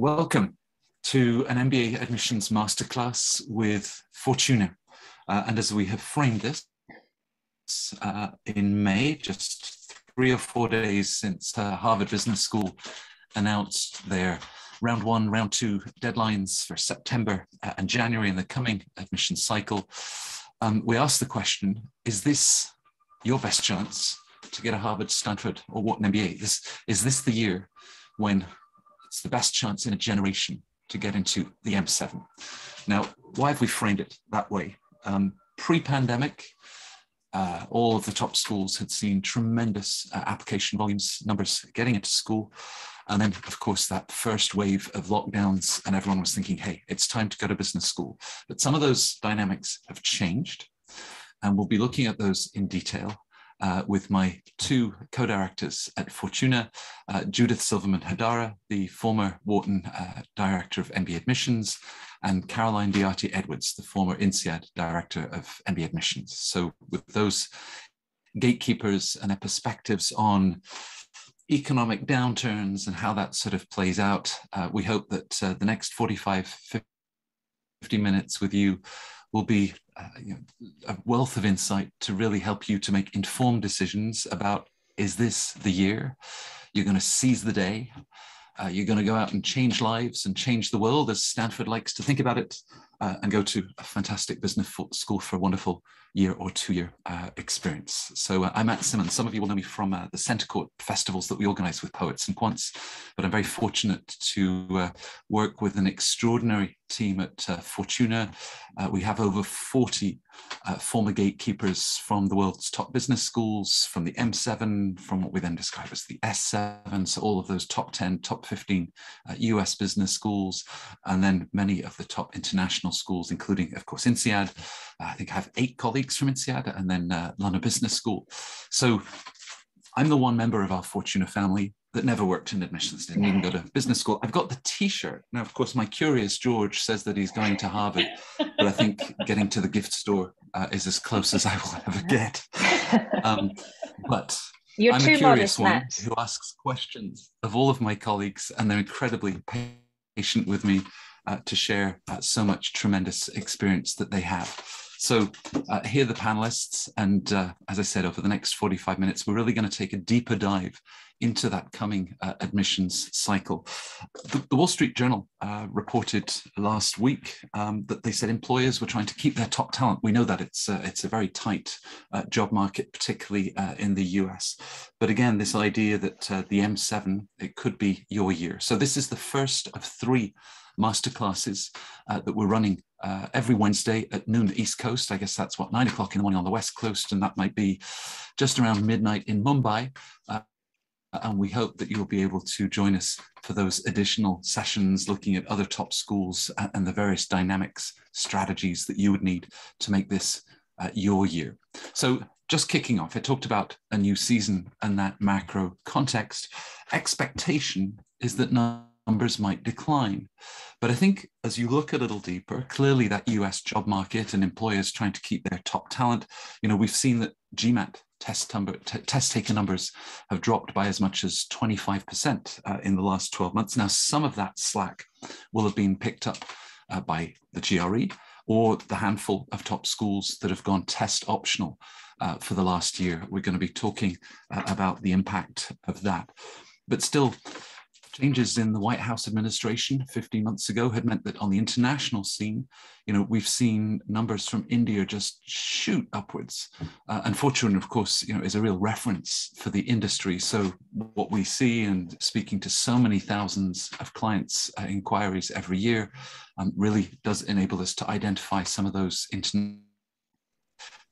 Welcome to an MBA admissions masterclass with Fortuna. Uh, and as we have framed this uh, in May, just three or four days since uh, Harvard Business School announced their round one, round two deadlines for September uh, and January in the coming admission cycle, um, we asked the question, is this your best chance to get a Harvard, Stanford, or Wharton MBA? This, is this the year when it's the best chance in a generation to get into the M7? Now, why have we framed it that way? Um, Pre-pandemic, uh, all of the top schools had seen tremendous uh, application volumes, numbers getting into school. And then, of course, that first wave of lockdowns, and everyone was thinking, hey, it's time to go to business school. But some of those dynamics have changed, and we'll be looking at those in detail uh, with my two co-directors at Fortuna, uh, Judith Silverman Hodara, the former Wharton uh, Director of MBA Admissions, and Caroline Diarte Edwards, the former INSEAD Director of MBA Admissions. So with those gatekeepers and their perspectives on economic downturns and how that sort of plays out, uh, we hope that uh, the next 45, 50 minutes with you will be uh, you know, a wealth of insight to really help you to make informed decisions about is this the year? You're going to seize the day. Uh, you're going to go out and change lives and change the world as stanford likes to think about it uh, and go to a fantastic business school for a wonderful year or two year uh, experience. So uh, I'm Matt Symonds. Some of you will know me from uh, the Centre Court festivals that we organise with poets and quants, but I'm very fortunate to uh, work with an extraordinary team at uh, Fortuna. We have over 40 former gatekeepers from the world's top business schools, from the M7, from what we then describe as the S7, so all of those top 10, top 15 US business schools, and then many of the top international schools, including, of course, INSEAD. I think I have eight colleagues from INSEAD and then uh, London Business School. So I'm the one member of our Fortuna family that never worked in admissions, didn't even go to business school. I've got the T-shirt now. Of course, my curious George says that he's going to Harvard, but I think getting to the gift store uh, is as close as I will ever get. Um, but You're I'm a curious one Matt. who asks questions of all of my colleagues, and they're incredibly patient with me uh, to share uh, so much tremendous experience that they have. So uh, here are the panelists. And uh, as I said, over the next 45 minutes, we're really going to take a deeper dive into that coming uh, admissions cycle. The, the, Wall Street Journal uh, reported last week um, that they said employers were trying to keep their top talent. We know that it's, uh, it's a very tight uh, job market, particularly in the US. But again, this idea that the M7, it could be your year. So this is the first of three masterclasses uh, that we're running uh, every Wednesday at noon East Coast. I guess that's what, nine o'clock in the morning on the West Coast, and that might be just around midnight in Mumbai. Uh, and we hope that you'll be able to join us for those additional sessions looking at other top schools and the various dynamics strategies that you would need to make this uh, your year. So just kicking off, I talked about a new season and that macro context. Expectation is that numbers might decline. But I think as you look a little deeper, clearly that US job market and employers trying to keep their top talent, you know, we've seen that GMAT test, number, test taker numbers have dropped by as much as 25% uh, in the last 12 months. Now, some of that slack will have been picked up uh, by the GRE or the handful of top schools that have gone test optional uh, for the last year. We're going to be talking uh, about the impact of that. But still, changes in the White House administration 15 months ago had meant that on the international scene, you know, we've seen numbers from India just shoot upwards. Uh, and Fortuna, of course, you know, is a real reference for the industry. So what we see and speaking to so many thousands of clients uh, inquiries every year um, really does enable us to identify some of those international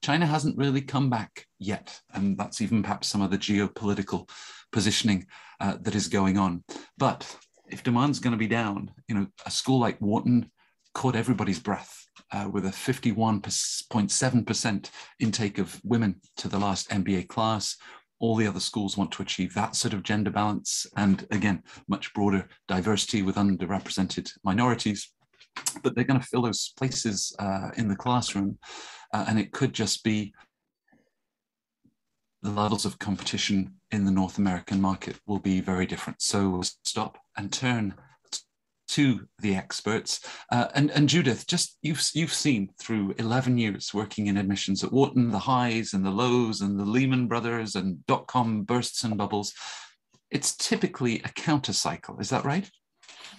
China hasn't really come back yet. And that's even perhaps some of the geopolitical positioning uh, that is going on. But if demand's going to be down, you know, a school like Wharton caught everybody's breath uh, with a 51.7% intake of women to the last MBA class. All the other schools want to achieve that sort of gender balance and, again, much broader diversity with underrepresented minorities. But they're going to fill those places uh, in the classroom, uh, and it could just be levels of competition in the North American market will be very different. So we'll stop and turn to the experts. Uh, and, and Judith, just you've, you've seen through 11 years working in admissions at Wharton, the highs and the lows and the Lehman Brothers and dot-com bursts and bubbles. It's typically a counter cycle. Is that right?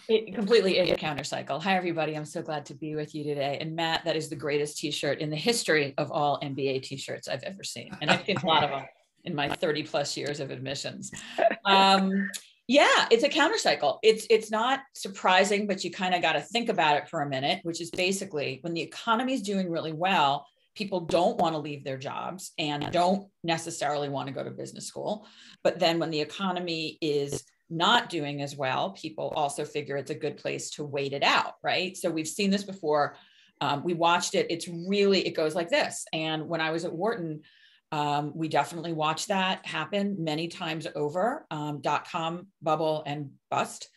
It completely is a counter cycle. Hi, everybody. I'm so glad to be with you today. And Matt, that is the greatest t-shirt in the history of all MBA t-shirts I've ever seen. And I've seen a lot of them in my 30 plus years of admissions. Um, yeah, it's a counter cycle. It's it's not surprising, but you kind of got to think about it for a minute, which is basically when the economy is doing really well, people don't want to leave their jobs and don't necessarily want to go to business school. But then when the economy is not doing as well, people also figure it's a good place to wait it out, right? So we've seen this before. Um, we watched it. It's really, it goes like this. And when I was at Wharton, um, we definitely watched that happen many times over. Um, dot com bubble and bust.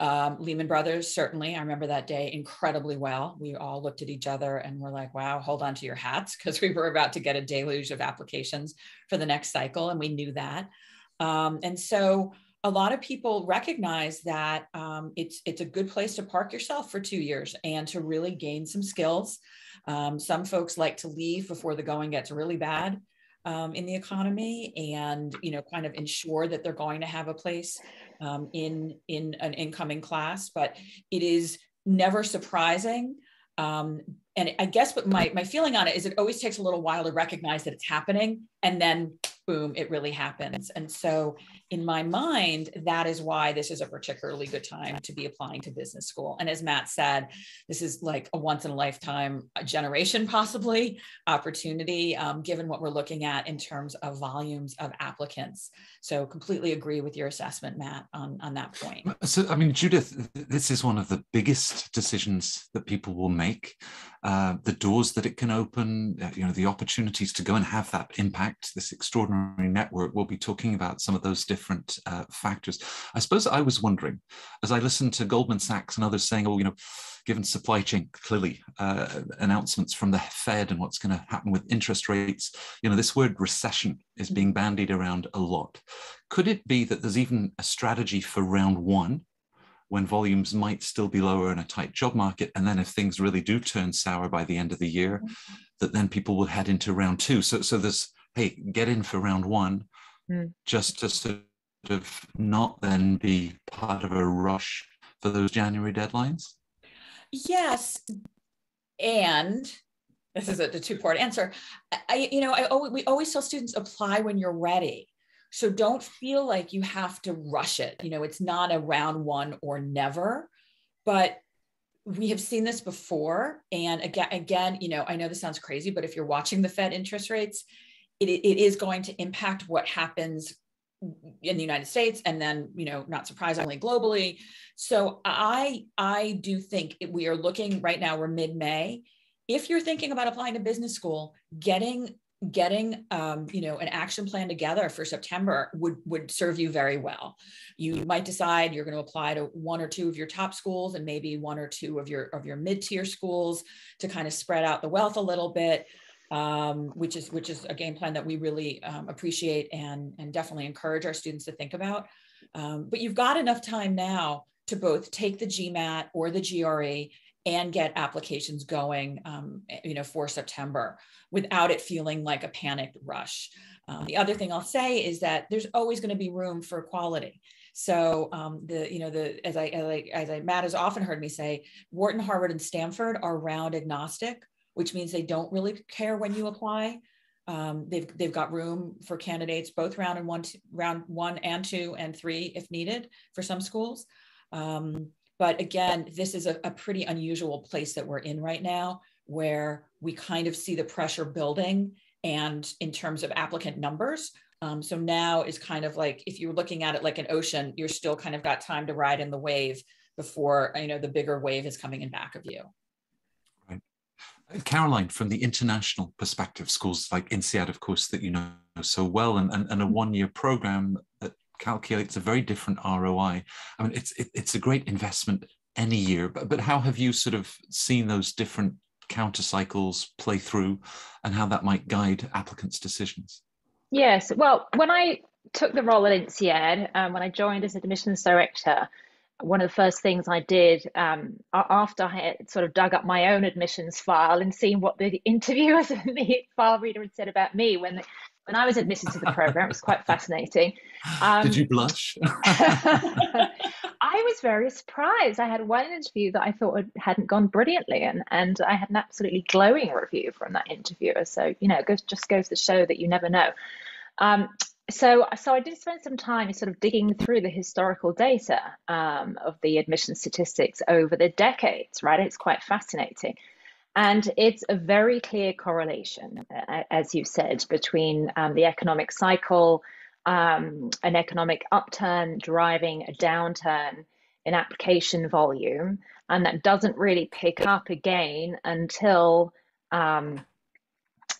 Um, Lehman Brothers, certainly. I remember that day incredibly well. We all looked at each other and were like, wow, hold on to your hats because we were about to get a deluge of applications for the next cycle. And we knew that. Um, and so a lot of people recognize that um, it's, it's a good place to park yourself for two years and to really gain some skills. Um, some folks like to leave before the going gets really bad um, in the economy and you know kind of ensure that they're going to have a place um, in in an incoming class but it is never surprising um, and i guess what my, my feeling on it is it always takes a little while to recognize that it's happening and then boom, it really happens. And so, in my mind, that is why this is a particularly good time to be applying to business school. And as Matt said, this is like a once in a lifetime generation, possibly opportunity, um, given what we're looking at in terms of volumes of applicants. So, completely agree with your assessment, Matt, on, on that point. So, I mean, Judith, this is one of the biggest decisions that people will make. Uh, the doors that it can open, uh, you know, the opportunities to go and have that impact, this extraordinary network. We'll be talking about some of those different uh, factors. I suppose I was wondering, as I listened to Goldman Sachs and others saying, oh, you know, given supply chain clearly uh, announcements from the Fed and what's going to happen with interest rates, you know, this word recession is being bandied around a lot. Could it be that there's even a strategy for round one? when volumes might still be lower in a tight job market. And then if things really do turn sour by the end of the year, mm-hmm. that then people will head into round two. So, so there's, hey, get in for round one, mm. just to sort of not then be part of a rush for those January deadlines? Yes. And this is a, a two-part answer. I, you know, I we always tell students apply when you're ready. So don't feel like you have to rush it. You know, it's not a round one or never, but we have seen this before. And again, again, you know, I know this sounds crazy, but if you're watching the Fed interest rates, it, it is going to impact what happens in the United States and then, you know, not surprisingly globally. So I I do think we are looking right now, we're mid-May. If you're thinking about applying to business school, getting getting um, you know an action plan together for september would would serve you very well you might decide you're going to apply to one or two of your top schools and maybe one or two of your of your mid-tier schools to kind of spread out the wealth a little bit um, which is which is a game plan that we really um, appreciate and and definitely encourage our students to think about. Um, but you've got enough time now to both take the gmat or the gre and get applications going um, you know for september without it feeling like a panicked rush. Um, the other thing i'll say is that there's always going to be room for quality. So um, the you know the as I, as I as I Matt has often heard me say, Wharton, Harvard, and Stanford are round agnostic, which means they don't really care when you apply. Um, they've they've got room for candidates both round and one round one and two and three if needed for some schools. Um, but again, this is a, a pretty unusual place that we're in right now, where we kind of see the pressure building and in terms of applicant numbers. Um, so now is kind of like if you're looking at it like an ocean, you're still kind of got time to ride in the wave before you know the bigger wave is coming in back of you. Caroline, from the international perspective, schools like INSEAD, of course, that you know so well, and, and, and a mm-hmm. one-year program that calculates a very different ROI. I mean, it's it, it's a great investment any year, but but how have you sort of seen those different counter cycles play through, and how that might guide applicants' decisions? Yes, well, when I took the role at INSEAD, um, when I joined as admissions director, one of the first things I did um, after I had sort of dug up my own admissions file and seen what the interviewers and the file reader had said about me when when I was admitted to the program. It was quite fascinating. Um, did you blush? I was very surprised. I had one interview that I thought hadn't gone brilliantly, and, and I had an absolutely glowing review from that interviewer. So, you know, it just goes to show that you never know. Um, so, so I did spend some time sort of digging through the historical data um, of the admission statistics over the decades, right? It's quite fascinating. And it's a very clear correlation, as you said, between um, the economic cycle, um, an economic upturn driving a downturn in application volume. And that doesn't really pick up again until um,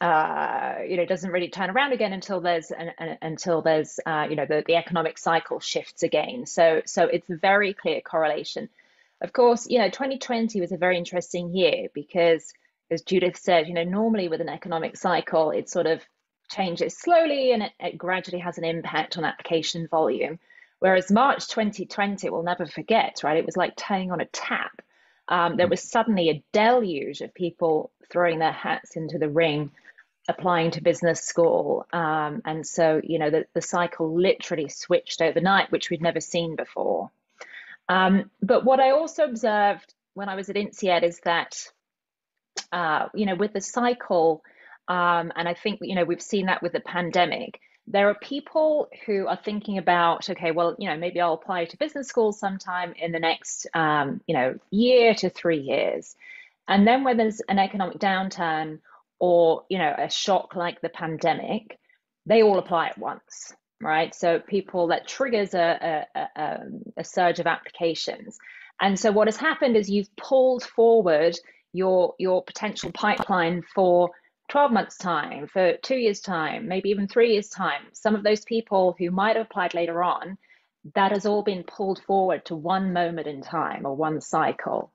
uh, you know doesn't really turn around again until there's an, an, until there's uh, you know the, the economic cycle shifts again. So so it's a very clear correlation. Of course, you know 2020 was a very interesting year because as Judith said, you know normally with an economic cycle it sort of changes slowly and it, it gradually has an impact on application volume. Whereas March 2020, we'll never forget, right? It was like turning on a tap. Um, there was suddenly a deluge of people throwing their hats into the ring applying to business school. Um, and so, you know, the, the cycle literally switched overnight, which we'd never seen before. Um, but what I also observed when I was at INSEAD is that, uh, you know, with the cycle, um, and I think, you know, we've seen that with the pandemic, there are people who are thinking about, okay, well, you know, maybe I'll apply to business school sometime in the next, um, you know, year to three years. And then when there's an economic downturn or you know a shock like the pandemic they all apply at once right? So people that triggers a, a, a, um, a surge of applications. And so what has happened is you've pulled forward your your potential pipeline for 12 months time for two years time maybe even three years time. Some of those people who might have applied later on that has all been pulled forward to one moment in time or one cycle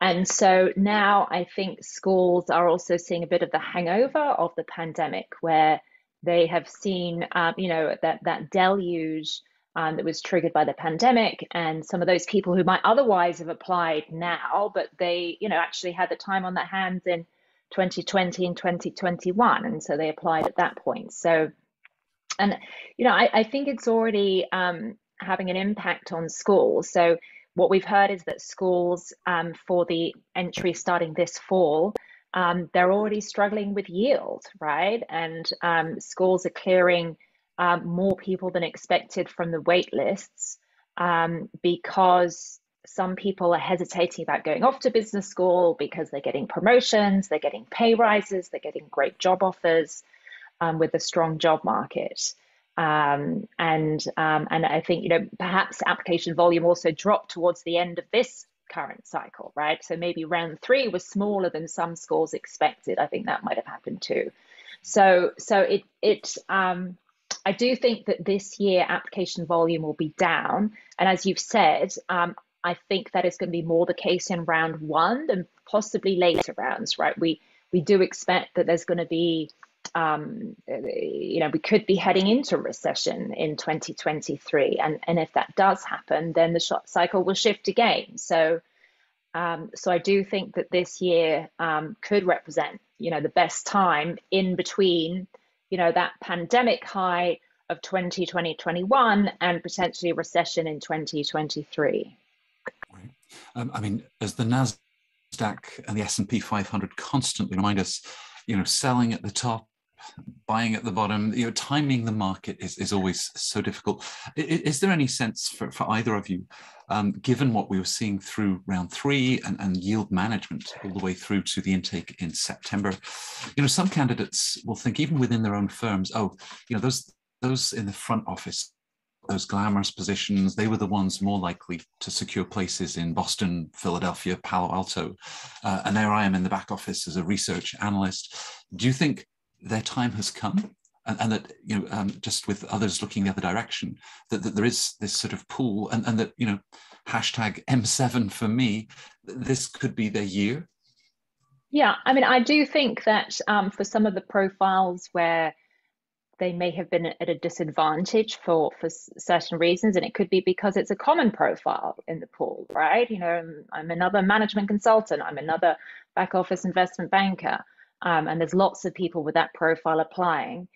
and so now I think schools are also seeing a bit of the hangover of the pandemic, where they have seen, um, you know, that that deluge um, that was triggered by the pandemic, and some of those people who might otherwise have applied now, but they, you know, actually had the time on their hands in 2020 and 2021, and so they applied at that point. So, and you know, I, I think it's already um, having an impact on schools. So what we've heard is that schools um, for the entry starting this fall, um, they're already struggling with yield, right? And um, schools are clearing um, more people than expected from the wait lists um, because some people are hesitating about going off to business school because they're getting promotions, they're getting pay rises, they're getting great job offers um, with a strong job market. Um, and um, and I think you know perhaps application volume also dropped towards the end of this current cycle, right? So maybe round three was smaller than some schools expected. I think that might have happened too. So so it it um, I do think that this year application volume will be down, and as you've said, um, I think that is going to be more the case in round one than possibly later rounds, right? We we do expect that there's going to be um, you know, we could be heading into recession in 2023. And, and if that does happen, then the shop cycle will shift again. So, um, so I do think that this year um, could represent, you know, the best time in between, you know, that pandemic high of 2020, 21 and potentially recession in 2023. Right. Um, I mean, as the NASDAQ and the S&P 500 constantly remind us, you know, selling at the top buying at the bottom you know timing the market is, is always so difficult is, is there any sense for, for either of you um, given what we were seeing through round three and, and yield management all the way through to the intake in september you know some candidates will think even within their own firms oh you know those those in the front office those glamorous positions, they were the ones more likely to secure places in Boston, Philadelphia, Palo Alto. Uh, and there I am in the back office as a research analyst. Do you think their time has come. And, and that you know um, just with others looking the other direction that, that there is this sort of pool and, and that you know hashtag m7 for me this could be their year. Yeah i mean i do think that um, for some of the profiles where they may have been at a disadvantage for for certain reasons and it could be because it's a common profile in the pool right? You know i'm another management consultant i'm another back office investment banker um, and there's lots of people with that profile applying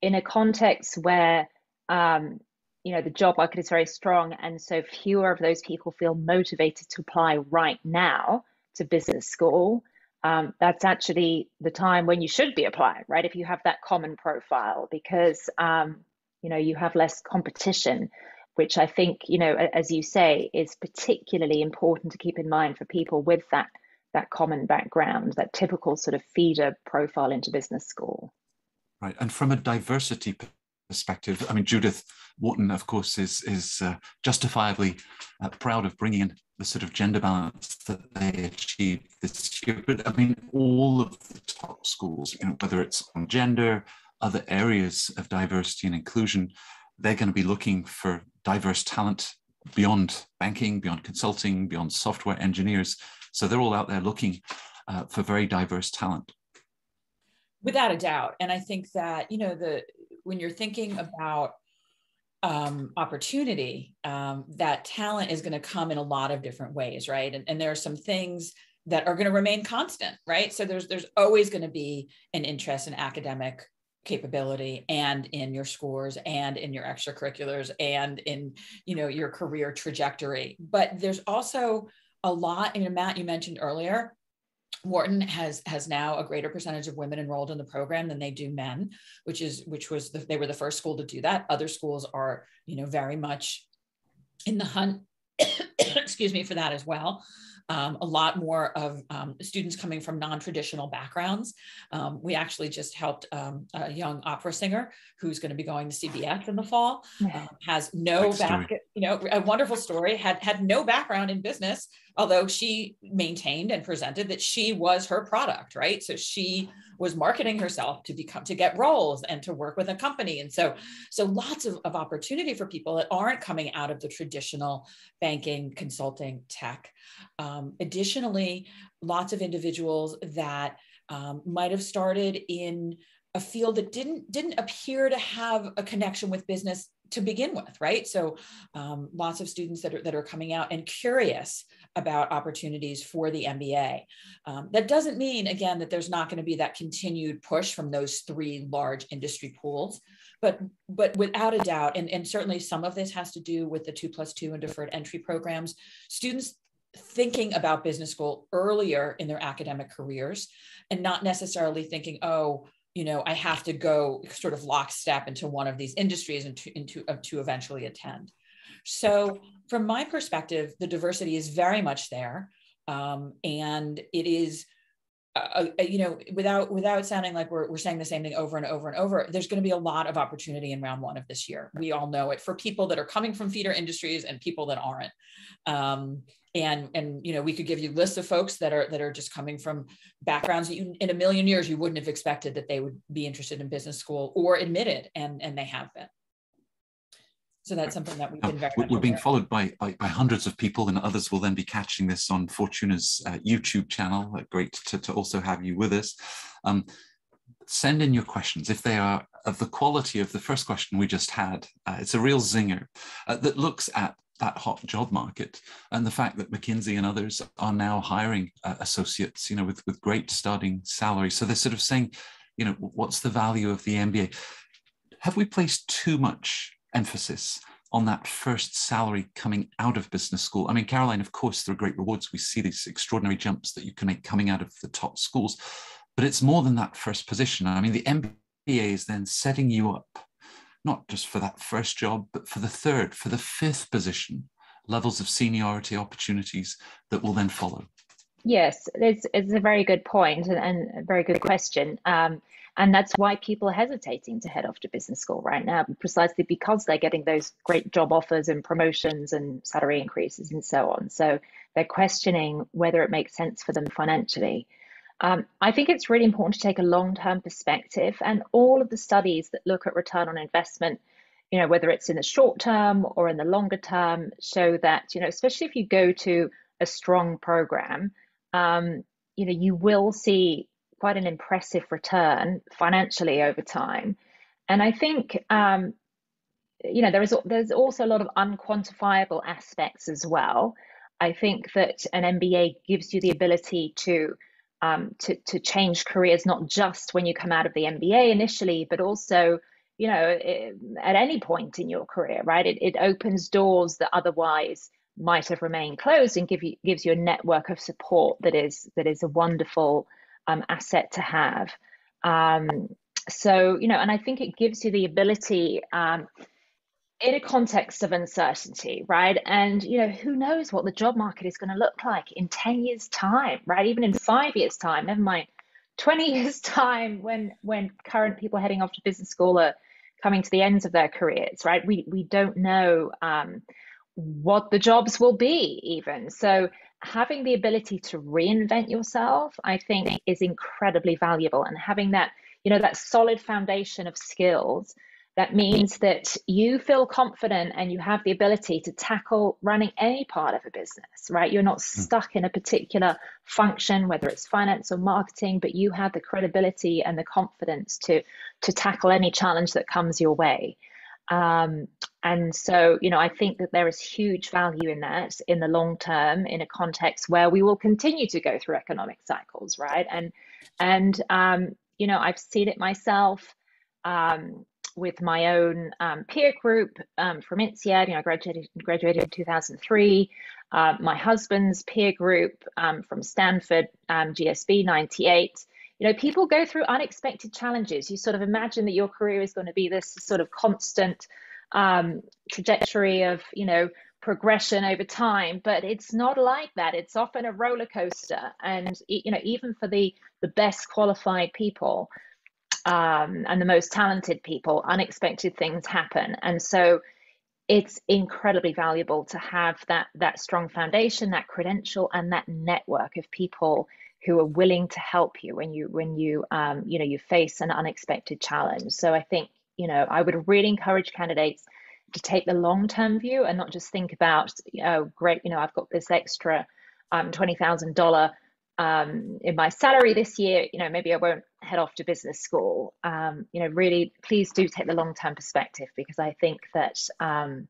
in a context where um, you know the job market is very strong and so fewer of those people feel motivated to apply right now to business school um, that's actually the time when you should be applying, right? If you have that common profile, because um, you know you have less competition, which I think you know, as you say, is particularly important to keep in mind for people with that that common background, that typical sort of feeder profile into business school. Right, and from a diversity perspective, I mean, Judith Wharton, of course, is is uh, justifiably uh, proud of bringing in the sort of gender balance that they achieved this year. But I mean, all of the top schools, you know, whether it's on gender, other areas of diversity and inclusion, they're going to be looking for diverse talent beyond banking, beyond consulting, beyond software engineers. So they're all out there looking uh, for very diverse talent. Without a doubt, and I think that you know the when you're thinking about um, opportunity, um, that talent is going to come in a lot of different ways, right? And, and there are some things that are going to remain constant, right? So there's there's always going to be an interest in academic capability and in your scores and in your extracurriculars and in you know your career trajectory. But there's also a lot. Mean, Matt, you mentioned earlier Wharton has has now a greater percentage of women enrolled in the program than they do men, which is which was the, they were the first school to do that. Other schools are you know very much in the hunt, excuse me, for that as well um, a lot more of um, students coming from non-traditional backgrounds. Um, we actually just helped um, a young opera singer who's going to be going to CBS in the fall, um, has no basket, you know, a wonderful story, had had no background in business, although she maintained and presented that she was her product, right? So she was marketing herself to become to get roles and to work with a company. And so so lots of, of opportunity for people that aren't coming out of the traditional banking consulting tech. Um, additionally lots of individuals that um, might have started in a field that didn't didn't appear to have a connection with business to begin with, right? So um, lots of students that are, that are coming out and curious about opportunities for the MBA. Um, that doesn't mean, again, that there's not going to be that continued push from those three large industry pools, but, but without a doubt, and, and certainly some of this has to do with the two plus two and deferred entry programs, students thinking about business school earlier in their academic careers and not necessarily thinking, oh, you know, I have to go sort of lockstep into one of these industries and to, into, uh, to eventually attend. So, from my perspective, the diversity is very much there, um, and it is, uh, uh, you know, without without sounding like we're we're saying the same thing over and over and over. There's going to be a lot of opportunity in round one of this year. We all know it for people that are coming from feeder industries and people that aren't. Um, and and you know we could give you lists of folks that are that are just coming from backgrounds that you in a million years you wouldn't have expected that they would be interested in business school or admitted and and they have been so that's something that we've been very we're being followed by, by, by hundreds of people and others will then be catching this on fortuna's uh, youtube channel uh, great to, to also have you with us um, send in your questions if they are of the quality of the first question we just had uh, it's a real zinger uh, that looks at that hot job market and the fact that McKinsey and others are now hiring uh, associates, you know, with, with great starting salaries. So they're sort of saying, you know, what's the value of the MBA? Have we placed too much emphasis on that first salary coming out of business school? I mean, Caroline, of course, there are great rewards. We see these extraordinary jumps that you can make coming out of the top schools, but it's more than that first position. I mean, the MBA is then setting you up not just for that first job, but for the third, for the fifth position, levels of seniority opportunities that will then follow? Yes, it's, it's a very good point and, and a very good question. Um, and that's why people are hesitating to head off to business school right now, precisely because they're getting those great job offers and promotions and salary increases and so on. So they're questioning whether it makes sense for them financially. Um, I think it's really important to take a long-term perspective, and all of the studies that look at return on investment, you know, whether it's in the short term or in the longer term, show that you know, especially if you go to a strong program, um, you know, you will see quite an impressive return financially over time. And I think um, you know there is there's also a lot of unquantifiable aspects as well. I think that an MBA gives you the ability to um, to to change careers not just when you come out of the MBA initially, but also you know it, at any point in your career, right? It it opens doors that otherwise might have remained closed and give you gives you a network of support that is that is a wonderful um, asset to have. Um, so you know, and I think it gives you the ability um, in a context of uncertainty, right? And you know, who knows what the job market is going to look like in 10 years time, right? Even in 5 years time, never mind 20 years time when when current people heading off to business school are coming to the ends of their careers, right? We we don't know um, what the jobs will be even. So having the ability to reinvent yourself, I think is incredibly valuable and having that, you know, that solid foundation of skills that means that you feel confident and you have the ability to tackle running any part of a business, right? You're not hmm. stuck in a particular function, whether it's finance or marketing, but you have the credibility and the confidence to to tackle any challenge that comes your way. Um, and so, you know, I think that there is huge value in that in the long term, in a context where we will continue to go through economic cycles, right? And and um, you know, I've seen it myself. Um, with my own um, peer group um, from INSEAD. You know, I graduated, graduated in 2003. Uh, my husband's peer group um, from Stanford, GSB 98. You know, people go through unexpected challenges. You sort of imagine that your career is going to be this sort of constant um, trajectory of, you know, progression over time but it's not like that it's often a roller coaster and you know even for the the best qualified people um, and the most talented people, unexpected things happen. And so it's incredibly valuable to have that that strong foundation, that credential, and that network of people who are willing to help you when you when you um, you know you face an unexpected challenge. So I think you know I would really encourage candidates to take the long term view and not just think about oh great you know I've got this extra um, twenty thousand dollar um, in my salary this year, you know, maybe I won't head off to business school. Um, you know, really, please do take the long term perspective because I think that um,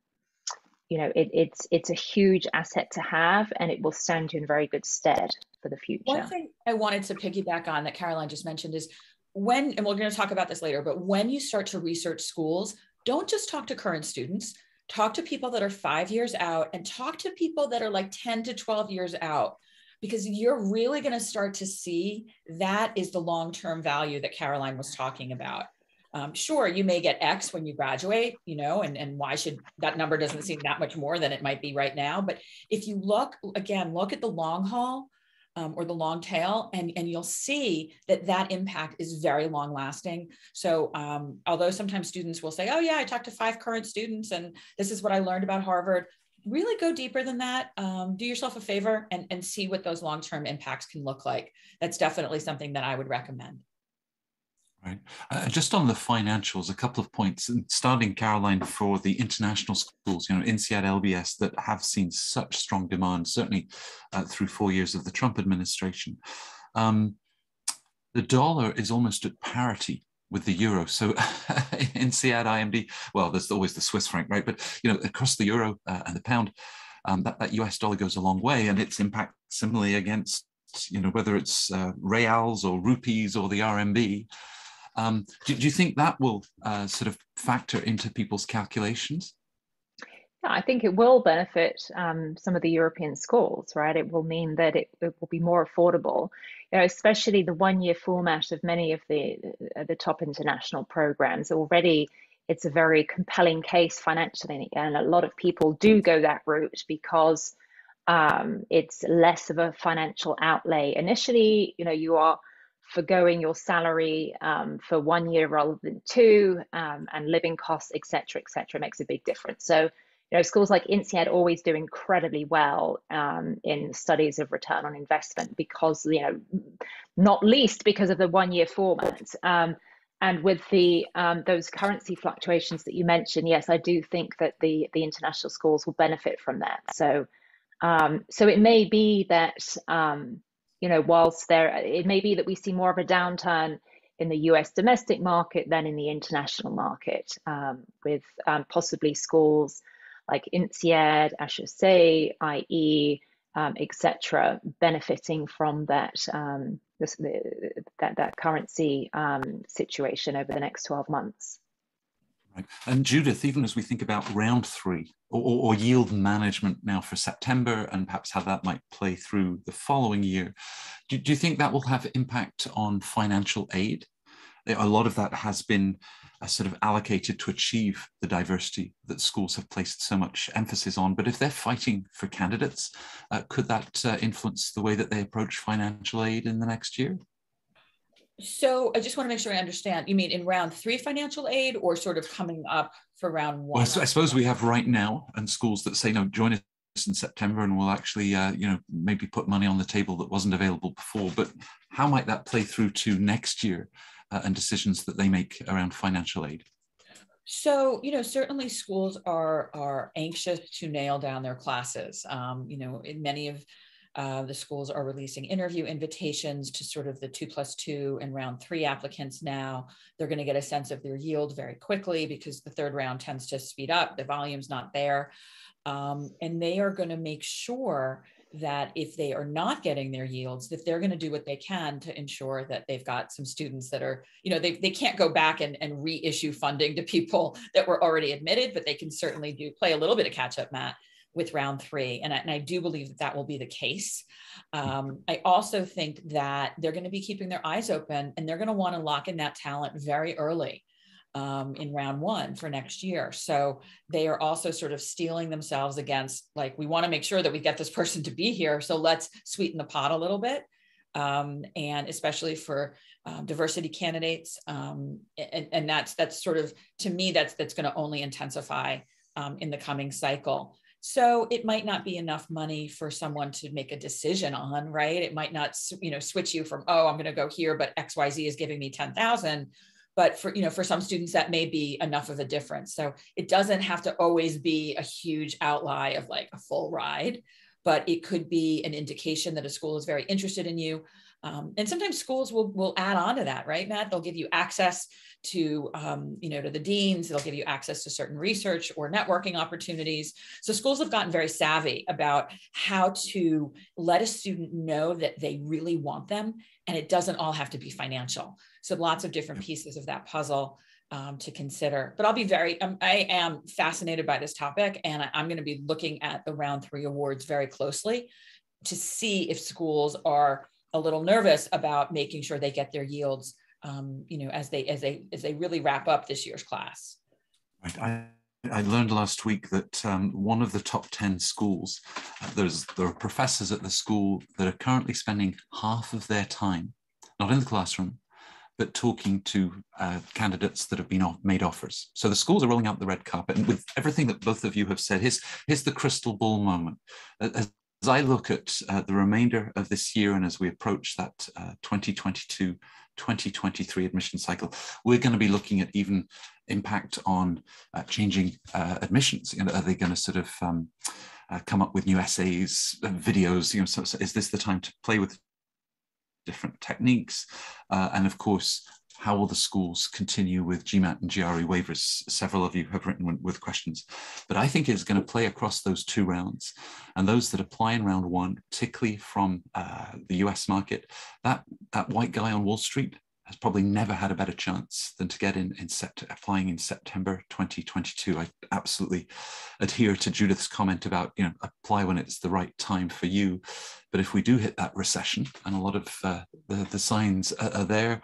you know it, it's it's a huge asset to have, and it will stand you in very good stead for the future. One thing I wanted to piggyback on that Caroline just mentioned is when, and we're going to talk about this later, but when you start to research schools, don't just talk to current students. Talk to people that are five years out and talk to people that are like 10 to 12 years out because you're really going to start to see that is the long term value that Caroline was talking about. Um, sure, you may get X when you graduate, you know, and, and why should that number doesn't seem that much more than it might be right now. But if you look again, look at the long haul um, or the long tail, and, and you'll see that that impact is very long lasting. So, um, although sometimes students will say, Oh, yeah, I talked to five current students, and this is what I learned about Harvard really go deeper than that. Um, do yourself a favor and, and see what those long term impacts can look like. That's definitely something that I would recommend. Right. Uh, just on the financials, a couple of points. Starting, Caroline, for the international schools, you know, INSEAD, LBS, that have seen such strong demand, certainly uh, through four years of the Trump administration. Um, the dollar is almost at parity with the euro. So in INSEAD, IMD, well, there's always the Swiss franc, right? But you know, across the euro uh, and the pound, um, that, that US dollar goes a long way, and its impact similarly against you know whether it's uh, reals or rupees or the RMB. Um, do, do, you think that will uh, sort of factor into people's calculations? Yeah, I think it will benefit um, some of the European schools, right? It will mean that it, it will be more affordable, you know, especially the one-year format of many of the uh, the top international programs. Already, it's a very compelling case financially, and a lot of people do go that route because um, it's less of a financial outlay. Initially, you know, you are forgoing your salary um, for one year rather than two, um, and living costs, etc., cetera, et cetera, makes a big difference. So you know, schools like INSEAD always do incredibly well um, in studies of return on investment because, you know, not least because of the one-year format. Um, and with the um, those currency fluctuations that you mentioned, yes, I do think that the the international schools will benefit from that. So, um, so it may be that um, you know, whilst there, it may be that we see more of a downturn in the US domestic market than in the international market, um, with um, possibly schools like INSEAD, HEC, IE, um, etc., benefiting from that um, this, the, that that currency um, situation over the next 12 months. Right. And Judith, even as we think about round three or, or, yield management now for September and perhaps how that might play through the following year, do, do you think that will have impact on financial aid? A lot of that has been uh, sort of allocated to achieve the diversity that schools have placed so much emphasis on. But if they're fighting for candidates, uh, could that uh, influence the way that they approach financial aid in the next year? So I just want to make sure I understand. You mean in round three financial aid or sort of coming up for round one? Well, I suppose we have right now and schools that say, no, join us in September and we'll actually, uh, you know, maybe put money on the table that wasn't available before. But how might that play through to next year uh, and decisions that they make around financial aid? So, you know, certainly schools are are anxious to nail down their classes. Um, you know, in many of uh, the schools are releasing interview invitations to sort of the two plus two and round three applicants now. They're going to get a sense of their yield very quickly because the third round tends to speed up, the volume's not there. Um, and they are going to make sure that if they are not getting their yields that they're going to do what they can to ensure that they've got some students that are you know they, they can't go back and, and reissue funding to people that were already admitted but they can certainly do play a little bit of catch up matt with round three. And I, and I do believe that that will be the case. Um, I also think that they're going to be keeping their eyes open and they're going to want to lock in that talent very early. Um, in round one for next year. So they are also sort of steeling themselves against, like, we want to make sure that we get this person to be here. So let's sweeten the pot a little bit. Um, and especially for um, diversity candidates. Um, and, and, that's that's sort of to me that's that's going to only intensify um, in the coming cycle. So it might not be enough money for someone to make a decision on, right? It might not, you know, switch you from, oh, I'm going to go here, but XYZ is giving me 10,000. But for, you know, for some students, that may be enough of a difference. So it doesn't have to always be a huge outlay of like a full ride, but it could be an indication that a school is very interested in you. Um, and sometimes schools will, will add on to that, right, Matt? They'll give you access to, um, you know, to the deans. They'll give you access to certain research or networking opportunities. So schools have gotten very savvy about how to let a student know that they really want them, and it doesn't all have to be financial. So lots of different pieces of that puzzle. Um, to consider. But I'll be very, um, I am fascinated by this topic, and I, I'm going to be looking at the round three awards very closely to see if schools are a little nervous about making sure they get their yields um, you know as they as they as they really wrap up this year's class i I learned last week that um, one of the top 10 schools, uh, there's, there are professors at the school that are currently spending half of their time, not in the classroom, but talking to uh, candidates that have been off, made offers. So the schools are rolling out the red carpet. And with everything that both of you have said, here's, here's the crystal ball moment. As as I look at uh, the remainder of this year and as we approach that uh, 2022 2023 admission cycle, we're going to be looking at even impact on uh, changing uh, admissions. You know, are they going to sort of um, uh, come up with new essays, uh, videos? You know, so, so, is this the time to play with different techniques? and of course, how will the schools continue with GMAT and GRE waivers? Several of you have written with questions, but I think it's going to play across those two rounds. And those that apply in round one, particularly from uh, the US market, that, that white guy on Wall Street has probably never had a better chance than to get in, in sept- applying in September 2022. I absolutely adhere to Judith's comment about, you know, apply when it's the right time for you. But if we do hit that recession, and a lot of uh, the, the signs are, are there,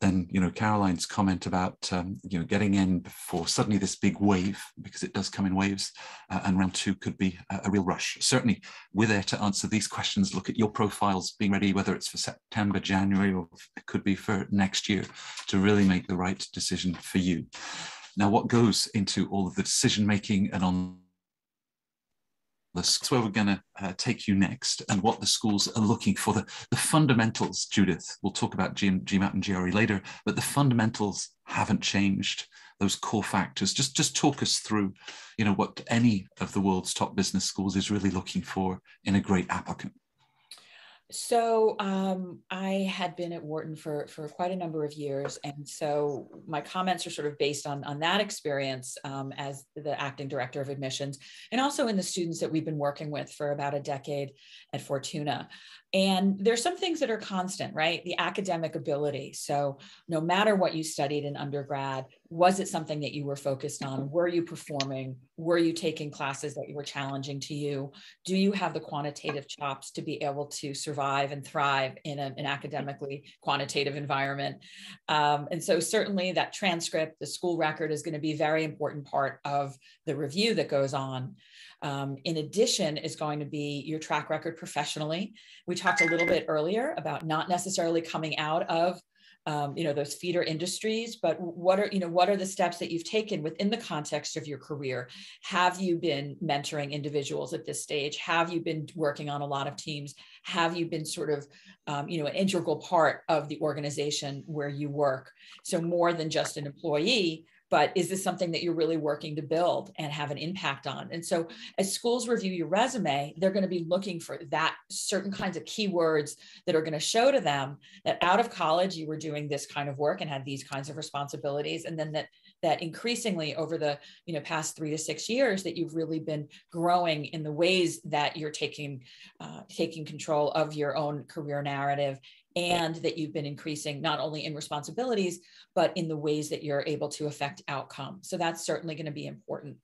then you know Caroline's comment about um, you know getting in before suddenly this big wave because it does come in waves, uh, and round two could be a, a, real rush. Certainly, we're there to answer these questions. Look at your profiles being ready, whether it's for September, January, or it could be for next year, to really make the right decision for you. Now, what goes into all of the decision making and on that's where we're going to uh, take you next and what the schools are looking for. The, the fundamentals, Judith, we'll talk about G, GMAT and GRE later, but the fundamentals haven't changed. Those core factors. Just, just talk us through, you know, what any of the world's top business schools is really looking for in a great applicant. So um, I had been at Wharton for for quite a number of years, and so my comments are sort of based on on that experience um, as the acting director of admissions, and also in the students that we've been working with for about a decade at Fortuna. And there's some things that are constant, right? The academic ability. So no matter what you studied in undergrad, was it something that you were focused on? Were you performing? Were you taking classes that were challenging to you? Do you have the quantitative chops to be able to survive and thrive in a, an academically quantitative environment? Um, and so certainly that transcript, the school record is going to be a very important part of the review that goes on. Um, in addition, is going to be your track record professionally. We talked a little bit earlier about not necessarily coming out of um, you know those feeder industries but what are you know what are the steps that you've taken within the context of your career? Have you been mentoring individuals at this stage? Have you been working on a lot of teams? Have you been sort of um, you know an integral part of the organization where you work? So more than just an employee but is this something that you're really working to build and have an impact on? And so as schools review your resume, they're going to be looking for that certain kinds of keywords that are going to show to them that out of college you were doing this kind of work and had these kinds of responsibilities and then that that increasingly over the you know past three to six years that you've really been growing in the ways that you're taking uh, taking control of your own career narrative and that you've been increasing not only in responsibilities but in the ways that you're able to affect outcome. So that's certainly going to be important.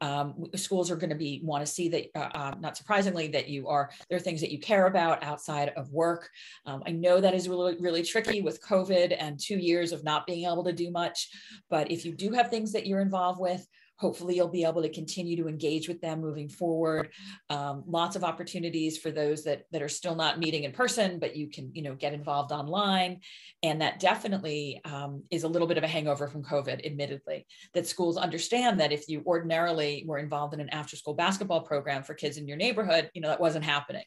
Um, schools are going to be want to see that uh, uh, not surprisingly that you are there are things that you care about outside of work. Um, i know that is really really tricky with covid and two years of not being able to do much but if you do have things that you're involved with hopefully you'll be able to continue to engage with them moving forward. Um, lots of opportunities for those that that are still not meeting in person but you can you know get involved online. And that definitely um, is a little bit of a hangover from covid admittedly that schools understand that if you ordinarily were involved in an after school basketball program for kids in your neighborhood you know that wasn't happening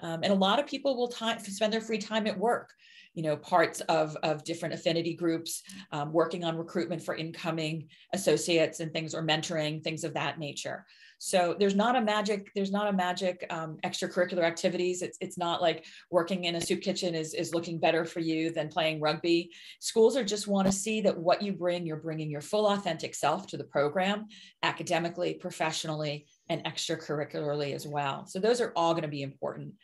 um, and a lot of people will time, spend their free time at work you know, parts of, of different affinity groups, um, working on recruitment for incoming associates and things or mentoring, things of that nature. So there's not a magic, there's not a magic um, extracurricular activities. It's, it's not like working in a soup kitchen is, is looking better for you than playing rugby. Schools are just want to see that what you bring, you're bringing your full authentic self to the program, academically, professionally, and extracurricularly as well. So those are all going to be important.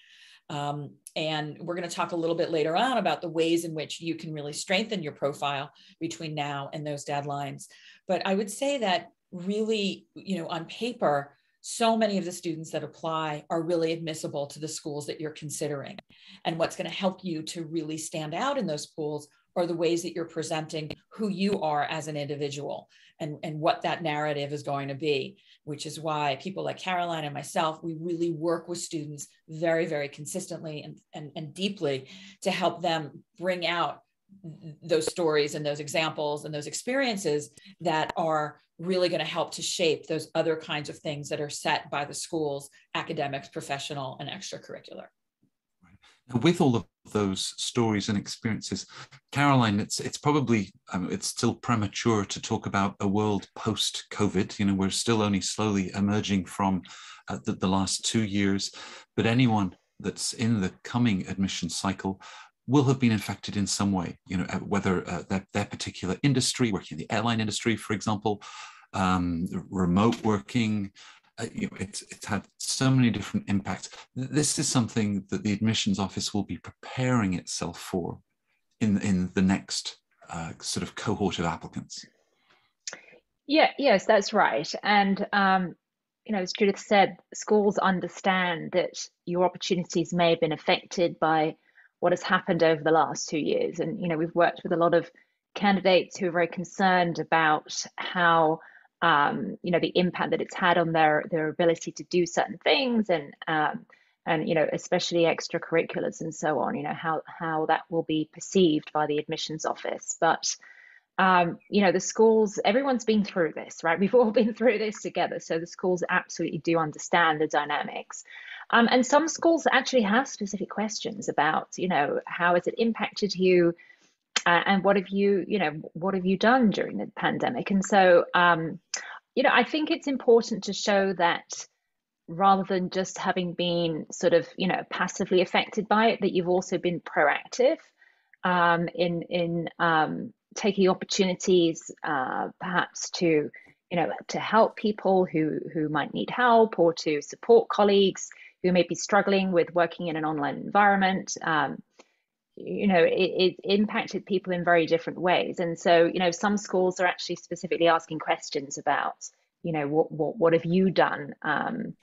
Um, and we're going to talk a little bit later on about the ways in which you can really strengthen your profile between now and those deadlines. But I would say that really, you know, on paper, so many of the students that apply are really admissible to the schools that you're considering. And what's going to help you to really stand out in those pools are the ways that you're presenting who you are as an individual and, and what that narrative is going to be which is why people like Caroline and myself, we really work with students very, very consistently and, and, and deeply to help them bring out those stories and those examples and those experiences that are really going to help to shape those other kinds of things that are set by the schools, academics, professional, and extracurricular with all of those stories and experiences, Caroline, it's it's probably um, it's still premature to talk about a world post COVID. You know, we're still only slowly emerging from uh, the, the last two years, but anyone that's in the coming admission cycle will have been infected in some way. You know, whether uh, their, their particular industry, working in the airline industry, for example, um, remote working, uh, you know, it's, it's had so many different impacts. This is something that the admissions office will be preparing itself for in, in the next uh, sort of cohort of applicants. Yeah, yes, that's right. And, um, you know, as Judith said, schools understand that your opportunities may have been affected by what has happened over the last two years. And, you know, we've worked with a lot of candidates who are very concerned about how um, you know the impact that it's had on their their ability to do certain things and um, and you know especially extracurriculars and so on you know how how that will be perceived by the admissions office. But um, you know the schools everyone's been through this right? We've all been through this together. So the schools absolutely do understand the dynamics. Um, and some schools actually have specific questions about you know how has it impacted you uh, and what have you you know what have you done during the pandemic? And so um, you know i think it's important to show that rather than just having been sort of you know passively affected by it that you've also been proactive um, in in um, taking opportunities uh, perhaps to you know to help people who who might need help or to support colleagues who may be struggling with working in an online environment um, you know it, it, impacted people in very different ways. And so you know some schools are actually specifically asking questions about you know what what, what have you done um,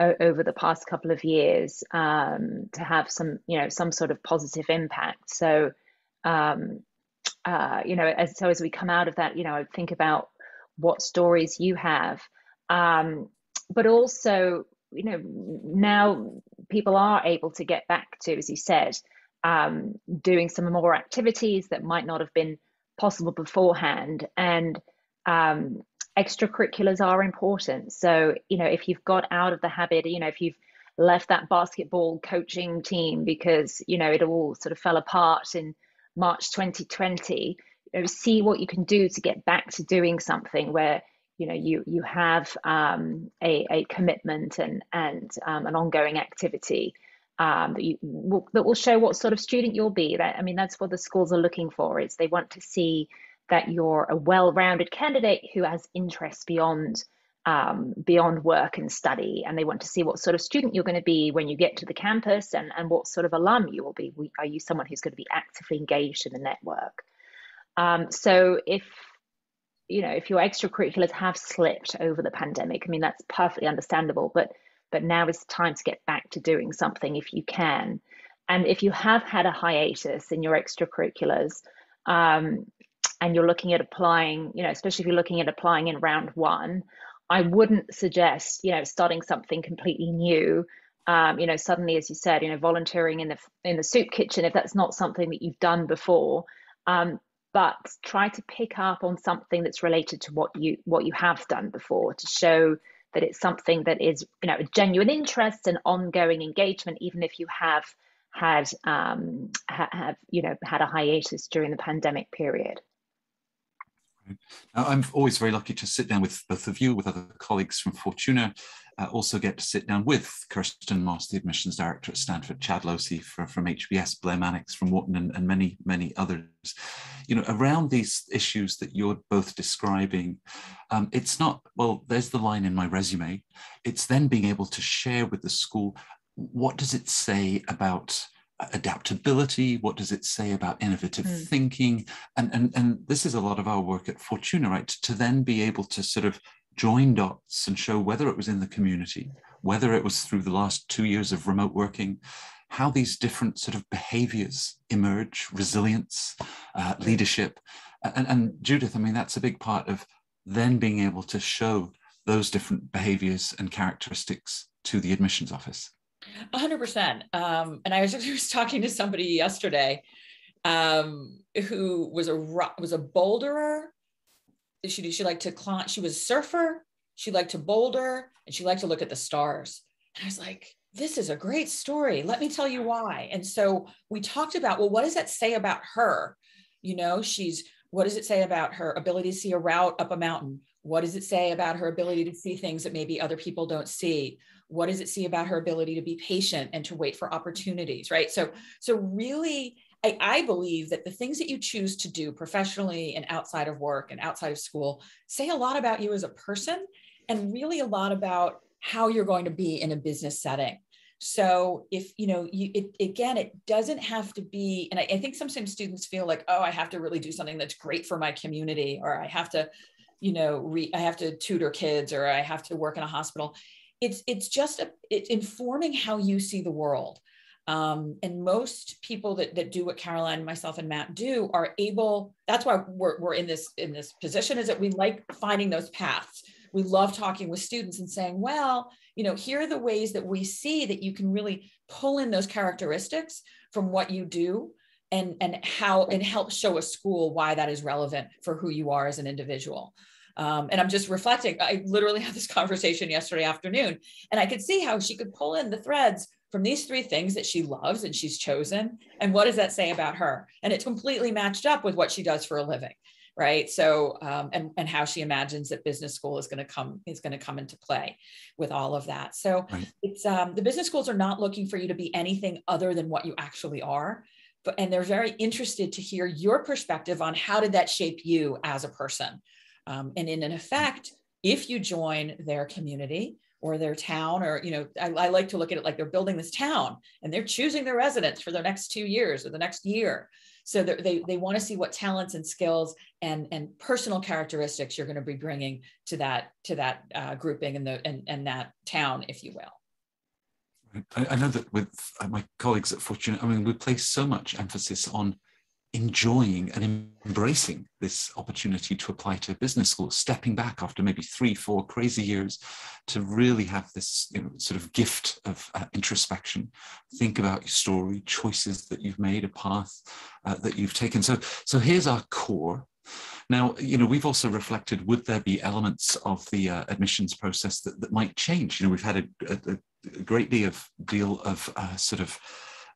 over the past couple of years um, to have some you know some sort of positive impact. So um, uh, you know as so as we come out of that you know think about what stories you have. Um, but also you know now people are able to get back to as you said um, doing some more activities that might not have been possible beforehand and um, extracurriculars are important. So, you know, if you've got out of the habit, you know, if you've left that basketball coaching team because, you know, it all sort of fell apart in March 2020, you know, see what you can do to get back to doing something where, you know, you you have um, a, a commitment and and um, an ongoing activity um, that you will, that will show what sort of student you'll be. That I mean, that's what the schools are looking for. Is they want to see that you're a well-rounded candidate who has interests beyond um, beyond work and study, and they want to see what sort of student you're going to be when you get to the campus, and and what sort of alum you will be. Are you someone who's going to be actively engaged in the network? Um, so if you know if your extracurriculars have slipped over the pandemic, I mean that's perfectly understandable, but but now is time to get back to doing something if you can. And if you have had a hiatus in your extracurriculars, um, and you're looking at applying, you know, especially if you're looking at applying in round one, I wouldn't suggest, you know, starting something completely new. Um, you know, suddenly, as you said, you know, volunteering in the in the soup kitchen if that's not something that you've done before. Um, but try to pick up on something that's related to what you what you have done before to show that it's something that is, you know, a genuine interest and ongoing engagement, even if you have had um, ha- have you know had a hiatus during the pandemic period. Now, I'm always very lucky to sit down with both of you, with other colleagues from Fortuna. Uh, also get to sit down with Kirsten Moss, the admissions director at Stanford, Chad Losee for, from HBS, Blair Mannix from Wharton, and, and, many, many others. You know, around these issues that you're both describing, um, it's not, well, there's the line in my resume. It's then being able to share with the school, what does it say about adaptability what does it say about innovative mm. thinking? And, and and this is a lot of our work at fortuna right to then be able to sort of join dots and show whether it was in the community whether it was through the last two years of remote working how these different sort of behaviors emerge resilience uh, leadership. And, and judith i mean that's a big part of then being able to show those different behaviors and characteristics to the admissions office hundred percent. Um, and I was, was talking to somebody yesterday um, who was a was a boulderer. She she liked to climb. She was a surfer. She liked to boulder, and she liked to look at the stars. And I was like, "This is a great story. Let me tell you why." And so we talked about, well, what does that say about her? You know, she's what does it say about her ability to see a route up a mountain? What does it say about her ability to see things that maybe other people don't see? What does it see about her ability to be patient and to wait for opportunities right? So so really I, I, believe that the things that you choose to do professionally and outside of work and outside of school say a lot about you as a person and really a lot about how you're going to be in a business setting. So if you know you it, again it doesn't have to be and I, I think sometimes students feel like oh i have to really do something that's great for my community or i have to you know re, i have to tutor kids or i have to work in a hospital it's it's just a, it's informing how you see the world. Um, and most people that, that do what caroline myself and matt do are able that's why we're, we're in this in this position is that we like finding those paths. We love talking with students and saying well you know here are the ways that we see that you can really pull in those characteristics from what you do and and how and help show a school why that is relevant for who you are as an individual um, and I'm just reflecting. I literally had this conversation yesterday afternoon, and I could see how she could pull in the threads from these three things that she loves and she's chosen. And what does that say about her? And it's completely matched up with what she does for a living, right so um, and, and how she imagines that business school is going to come is going to come into play with all of that so right. it's um, the business schools are not looking for you to be anything other than what you actually are but and they're very interested to hear your perspective on how did that shape you as a person um, and in an effect if you join their community or their town or you know I, I, like to look at it like they're building this town and they're choosing their residents for the next two years or the next year. So they, they want to see what talents and skills and, and personal characteristics you're going to be bringing to that to that uh, grouping and the and, and that town if you will. I, know that with uh, my colleagues at Fortuna, I mean, we place so much emphasis on enjoying and embracing this opportunity to apply to a business school, stepping back after maybe three, four crazy years to really have this you know, sort of gift of uh, introspection. Think about your story, choices that you've made, a path uh, that you've taken. So, so here's our core. Now, you know, we've also reflected, would there be elements of the uh, admissions process that, that might change? You know, we've had a, a, a great deal of, deal of uh, sort of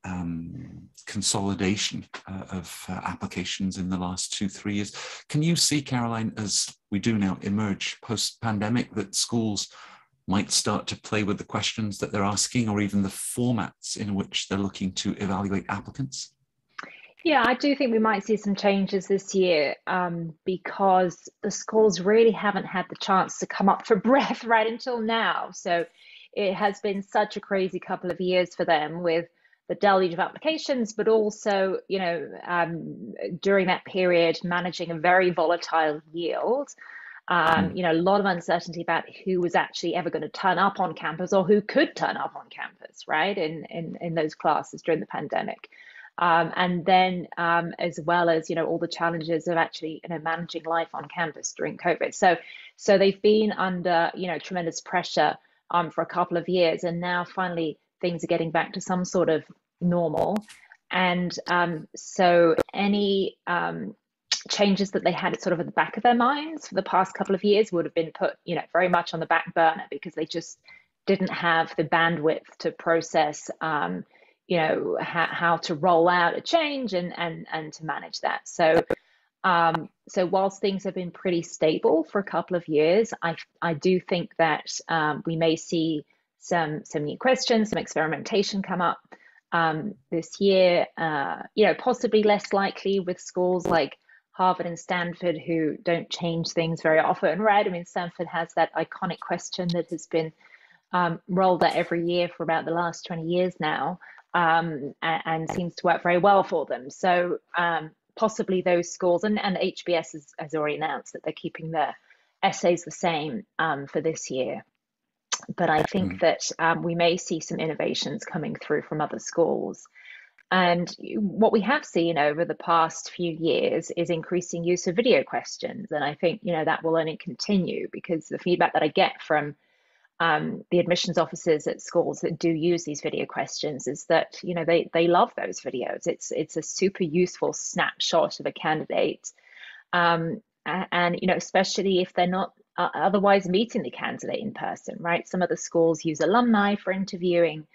um, consolidation uh, of uh, applications in the last two, three years. Can you see, Caroline, as we do now emerge post pandemic, that schools might start to play with the questions that they're asking or even the formats in which they're looking to evaluate applicants? Yeah, I do think we might see some changes this year um, because the schools really haven't had the chance to come up for breath right until now. So it has been such a crazy couple of years for them with the deluge of applications, but also, you know, um, during that period, managing a very volatile yield. Um, hmm. you know, a lot of uncertainty about who was actually ever going to turn up on campus or who could turn up on campus, right? In in, in those classes during the pandemic. Um, and then um, as well as you know all the challenges of actually you know managing life on campus during COVID. So so they've been under you know tremendous pressure um, for a couple of years, and now finally things are getting back to some sort of normal. And um, so any um, changes that they had sort of at the back of their minds for the past couple of years would have been put, you know, very much on the back burner because they just didn't have the bandwidth to process, um, you know, ha- how to roll out a change and and and to manage that. So. Um, so whilst things have been pretty stable for a couple of years, I I do think that um, we may see some some new questions, some experimentation come up um, this year. Uh, you know, possibly less likely with schools like Harvard and Stanford who don't change things very often, right? I mean, Stanford has that iconic question that has been um, rolled out every year for about the last 20 years now um, and, and, seems to work very well for them. So um, possibly those schools, and, and HBS has, has, already announced that they're keeping their essays the same um, for this year but I think mm. that um, we may see some innovations coming through from other schools. And what we have seen over the past few years is increasing use of video questions. And I think, you know, that will only continue because the feedback that I get from um, the admissions officers at schools that do use these video questions is that, you know, they, they love those videos. It's, it's a super useful snapshot of a candidate. Um, and, you know, especially if they're not uh, otherwise meeting the candidate in person, right? Some of the schools use alumni for interviewing.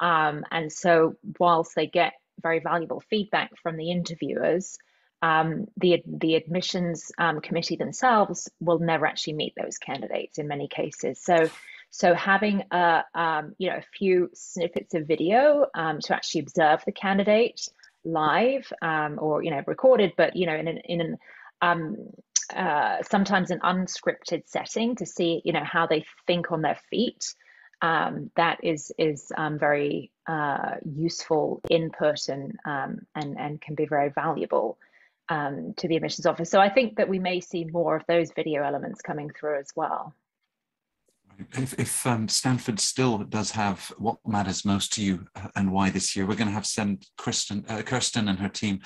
Um, and so, whilst they get very valuable feedback from the interviewers, um, the the admissions um, committee themselves will never actually meet those candidates in many cases. So, so having a um, you know a few snippets of video um, to actually observe the candidate live um, or you know recorded, but you know in an in an um, uh, sometimes an unscripted setting to see you know how they think on their feet um, that is is um, very uh, useful input and um, and and can be very valuable um, to the admissions office. So I think that we may see more of those video elements coming through as well. If, if um, Stanford still does have what matters most to you uh, and why this year, we're going to have send Kristen, uh, Kirsten and her team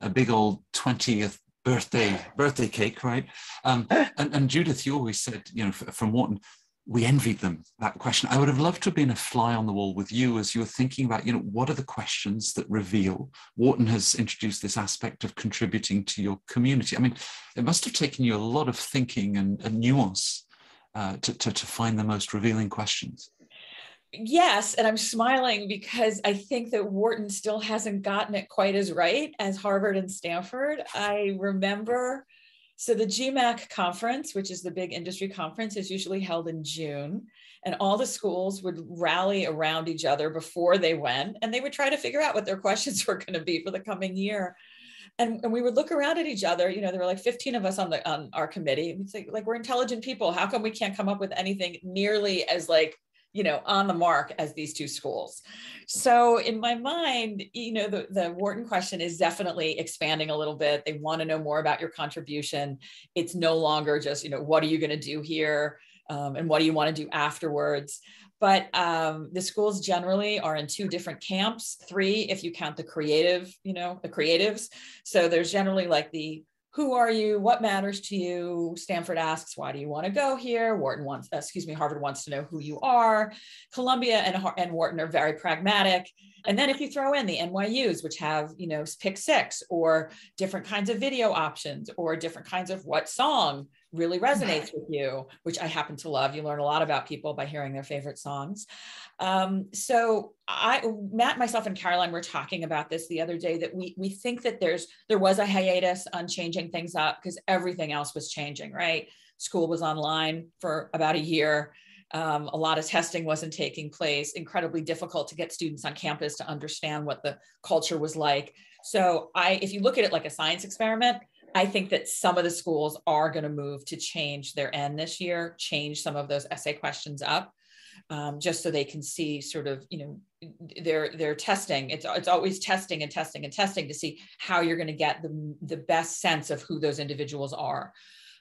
a big old 20th birthday birthday cake, right? Um, and, and Judith, you always said, you know, from Wharton, we envied them that question. I would have loved to have been a fly on the wall with you as you were thinking about, you know, what are the questions that reveal? Wharton has introduced this aspect of contributing to your community. I mean, it must have taken you a lot of thinking and, and nuance uh, to, to, to find the most revealing questions yes, and I'm smiling because I think that Wharton still hasn't gotten it quite as right as Harvard and Stanford. I remember So the GMAC conference, which is the big industry conference, is usually held in June. And all the schools would rally around each other before they went, and they would try to figure out what their questions were going to be for the coming year. And, and we would look around at each other. You know, there were like 15 of us on the on our committee. We'd say, like, we're intelligent people. How come we can't come up with anything nearly as like you know on the mark as these two schools. So in my mind you know the, the wharton question is definitely expanding a little bit. They want to know more about your contribution. It's no longer just you know what are you going to do here um, and what do you want to do afterwards? But um, the schools generally are in two different camps. Three if you count the creative you know the creatives. So there's generally like the who are you? What matters to you? Stanford asks, why do you want to go here? Wharton wants, uh, excuse me, Harvard wants to know who you are. Columbia and, and Wharton are very pragmatic. And then if you throw in the NYUs, which have, you know, pick six or different kinds of video options or different kinds of what song really resonates with you, which I happen to love. You learn a lot about people by hearing their favorite songs. Um, so I, Matt, myself, and Caroline were talking about this the other day that we we think that there's there was a hiatus on changing things up because everything else was changing. Right, school was online for about a year. Um, a lot of testing wasn't taking place. Incredibly difficult to get students on campus to understand what the culture was like. So I, if you look at it like a science experiment, I think that some of the schools are going to move to change their end this year, change some of those essay questions up, um, just so they can see sort of, you know, they're they're testing. It's it's always testing and testing and testing to see how you're going to get the the best sense of who those individuals are.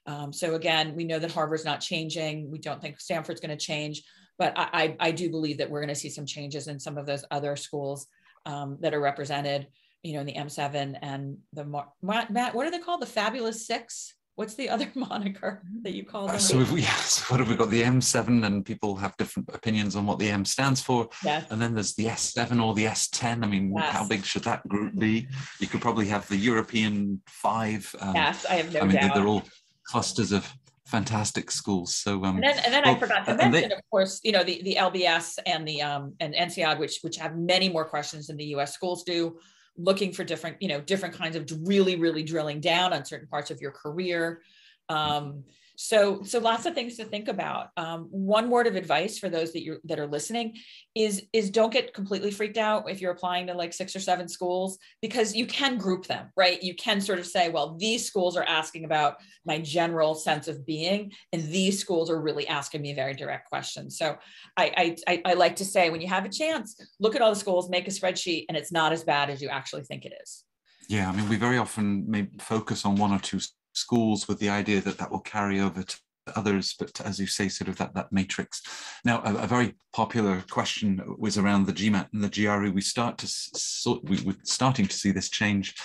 Um, so again, we know that Harvard's not changing. We don't think Stanford's going to change, but I, I, I do believe that we're going to see some changes in some of those other schools um, that are represented you know, in the M7 and the Matt, Matt, what are they called? The Fabulous Six? What's the other moniker that you call them? So, if we, yeah, so what have we got? The M7, and people have different opinions on what the M stands for. Yes. And then there's the S7 or the S10. I mean, yes. how big should that group be? You could probably have the European five. Um, yes, I have no I mean, doubt. They're all clusters of fantastic schools. So um, and then, and then well, I forgot to mention, they, of course, you know the the LBS and the um and INSEAD, which which have many more questions than the U.S. schools do looking for different, you know, different kinds of really, really drilling down on certain parts of your career. Um, so, so lots of things to think about. Um, one word of advice for those that you that are listening is is don't get completely freaked out if you're applying to like six or seven schools because you can group them, right? You can sort of say, well, these schools are asking about my general sense of being, and these schools are really asking me very direct questions. So, I I, I like to say when you have a chance, look at all the schools, make a spreadsheet, and it's not as bad as you actually think it is. Yeah, I mean, we very often may focus on one or two schools with the idea that that will carry over to others, but as you say, sort of that, that matrix. Now, a, a very popular question was around the GMAT and the GRE. We start to so, we, we're starting to see this change,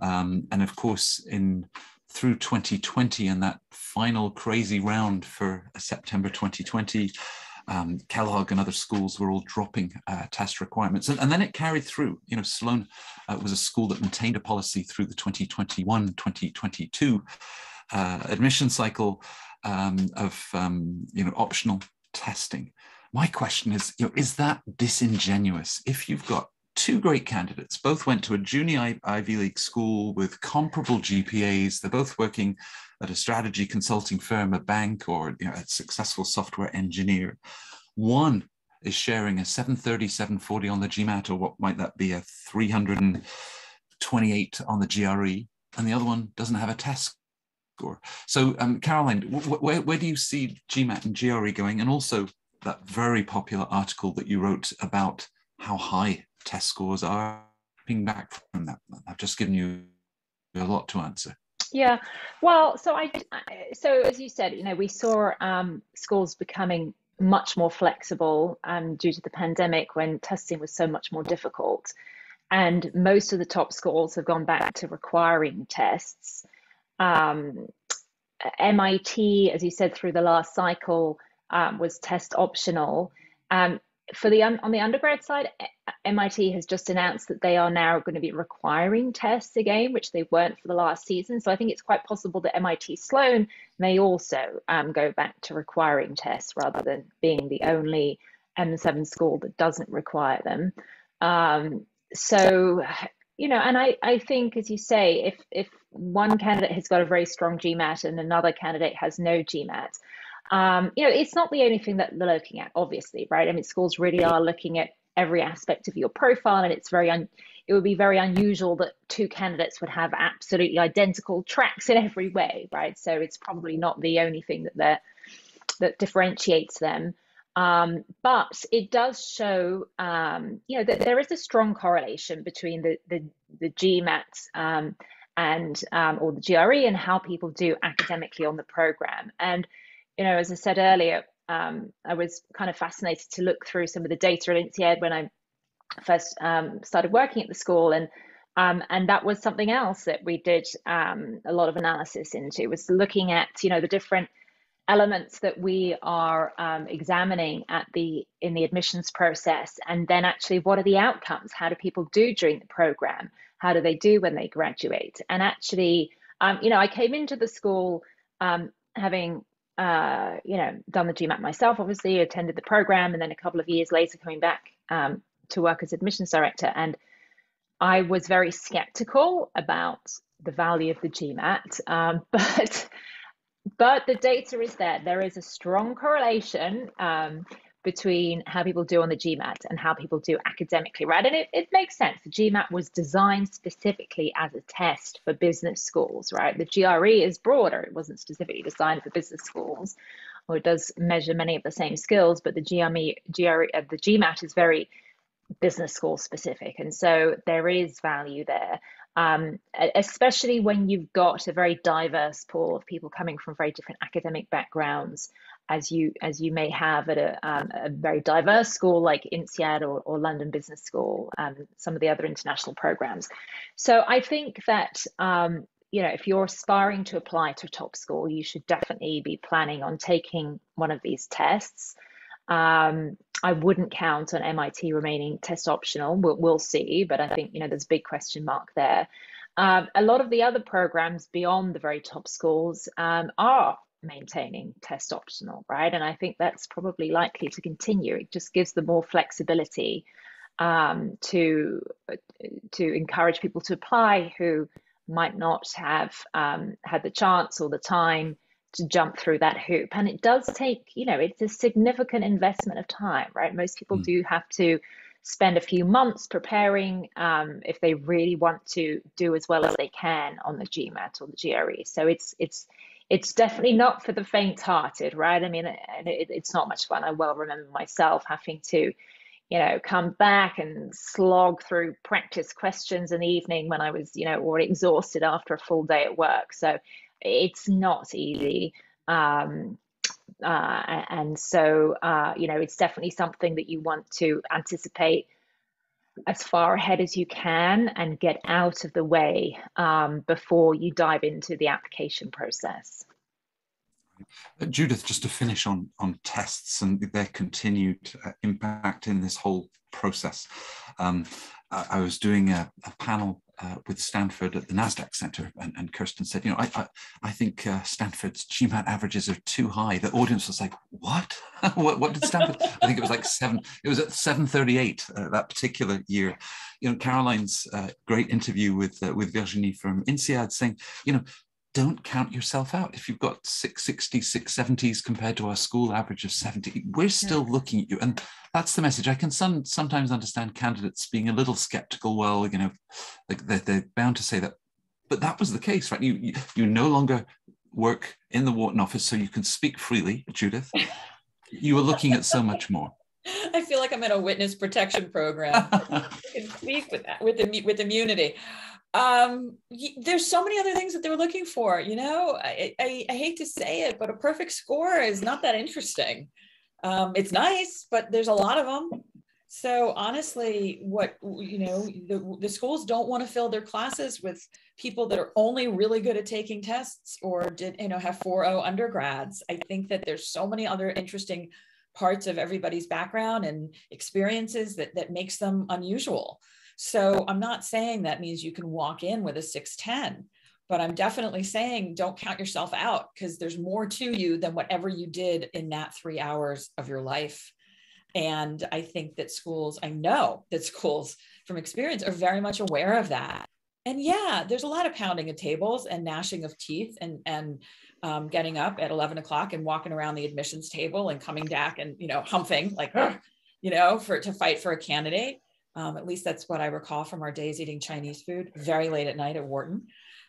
um, and of course, in through 2020 and that final crazy round for September 2020 um, Kellogg and other schools were all dropping uh, test requirements. And, and, then it carried through. You know, Sloan uh, was a school that maintained a policy through the 2021 2022 uh, admission cycle um, of, um, you know, optional testing. My question is, you know, is that disingenuous? If you've got two great candidates, both went to a junior Ivy League school with comparable GPAs, they're both working at a strategy consulting firm, a bank, or you know, a successful software engineer. One is sharing a 730, 740 on the GMAT, or what might that be, a 328 on the GRE, and the other one doesn't have a test score. So, um, Caroline, where, where do you see GMAT and GRE going? And also that very popular article that you wrote about how high test scores are. Back from that, I've just given you a lot to answer. Yeah, well, so I, so as you said, you know, we saw um, schools becoming much more flexible um, due to the pandemic when testing was so much more difficult, and most of the top schools have gone back to requiring tests. Um, MIT, as you said, through the last cycle um, was test optional. Um, for the on the undergrad side, MIT has just announced that they are now going to be requiring tests again, which they weren't for the last season. So I think it's quite possible that MIT Sloan may also um, go back to requiring tests rather than being the only M7 school that doesn't require them. Um, so you know, and I, I think, as you say, if if one candidate has got a very strong GMAT and another candidate has no GMAT, um, you know, it's not the only thing that they're looking at, obviously, right? I mean, schools really are looking at every aspect of your profile, and it's very un- it would be very unusual that two candidates would have absolutely identical tracks in every way, right? So it's probably not the only thing that they that differentiates them. Um, but it does show, um, you know, that there is a strong correlation between the the, the GMAT um, and um, or the GRE and how people do academically on the program. And you know, as I said earlier, um, I was kind of fascinated to look through some of the data at INSEAD when I first um, started working at the school, and um, and that was something else that we did um, a lot of analysis into was looking at you know the different elements that we are um, examining at the in the admissions process, and then actually what are the outcomes? How do people do during the program? How do they do when they graduate? And actually, um, you know, I came into the school having uh, you know, done the GMAT myself, obviously, attended the program, and then a couple of years later coming back um, to work as admissions director. And I was very skeptical about the value of the GMAT, um, but but the data is there. There is a strong correlation um, between how people do on the GMAT and how people do academically, right? And it, it makes sense. The GMAT was designed specifically as a test for business schools, right? The GRE is broader. It wasn't specifically designed for business schools, or it does measure many of the same skills, but the GME, GRE, uh, the GMAT is very business school specific. And so there is value there. Um, especially when you've got a very diverse pool of people coming from very different academic backgrounds as you as you may have at a, um, a very diverse school like INSEAD or, or London Business School, um, some of the other international programs. So I think that um, you know if you're aspiring to apply to a top school, you should definitely be planning on taking one of these tests. Um, I wouldn't count on MIT remaining test optional. We'll, we'll see, but I think you know there's a big question mark there. Um, a lot of the other programs beyond the very top schools um, are maintaining test optional, right? And I think that's probably likely to continue. It just gives them more flexibility um, to to encourage people to apply who might not have um, had the chance or the time to jump through that hoop. And it does take, you know, it's a significant investment of time, right? Most people mm. do have to spend a few months preparing um, if they really want to do as well as they can on the GMAT or the GRE. So it's it's it's definitely not for the faint-hearted, right? I mean, it, it's not much fun. I well remember myself having to, you know, come back and slog through practice questions in the evening when I was, you know, already exhausted after a full day at work. So it's not easy. Um, uh, and so, uh, you know, it's definitely something that you want to anticipate as far ahead as you can and get out of the way um, before you dive into the application process. Uh, Judith, just to finish on, on tests and their continued uh, impact in this whole process. Um, I, I, was doing a, a panel uh, with Stanford at the NASDAQ Center, and, and Kirsten said, you know, I, I, I think uh, Stanford's GMAT averages are too high. The audience was like, what? what, what did Stanford? I think it was like seven, it was at 738 uh, that particular year. You know, Caroline's uh, great interview with, uh, with Virginie from INSEAD saying, you know, don't count yourself out. If you've got 660, 670s compared to our school average of 70, we're still yeah. looking at you. And that's the message. I can some, sometimes understand candidates being a little skeptical. Well, you know, like they're, they're bound to say that. But that was the case, right? You, you, you no longer work in the Wharton office, so you can speak freely, Judith. You were looking at so much more. I feel like I'm in a witness protection program. I can speak with, with, with immunity um there's so many other things that they're looking for you know? I, I, I hate to say it but a perfect score is not that interesting. Um it's nice but there's a lot of them so honestly what you know the, the schools don't want to fill their classes with people that are only really good at taking tests or did you know have 4.0 undergrads. I think that there's so many other interesting parts of everybody's background and experiences that that makes them unusual so I'm not saying that means you can walk in with a 610, but I'm definitely saying don't count yourself out because there's more to you than whatever you did in that three hours of your life. And I think that schools, I know that schools from experience are very much aware of that. And yeah, there's a lot of pounding of tables and gnashing of teeth and and um, getting up at 11 o'clock and walking around the admissions table and coming back and you know humping like you know for to fight for a candidate. Um, at least that's what I recall from our days eating Chinese food very late at night at Wharton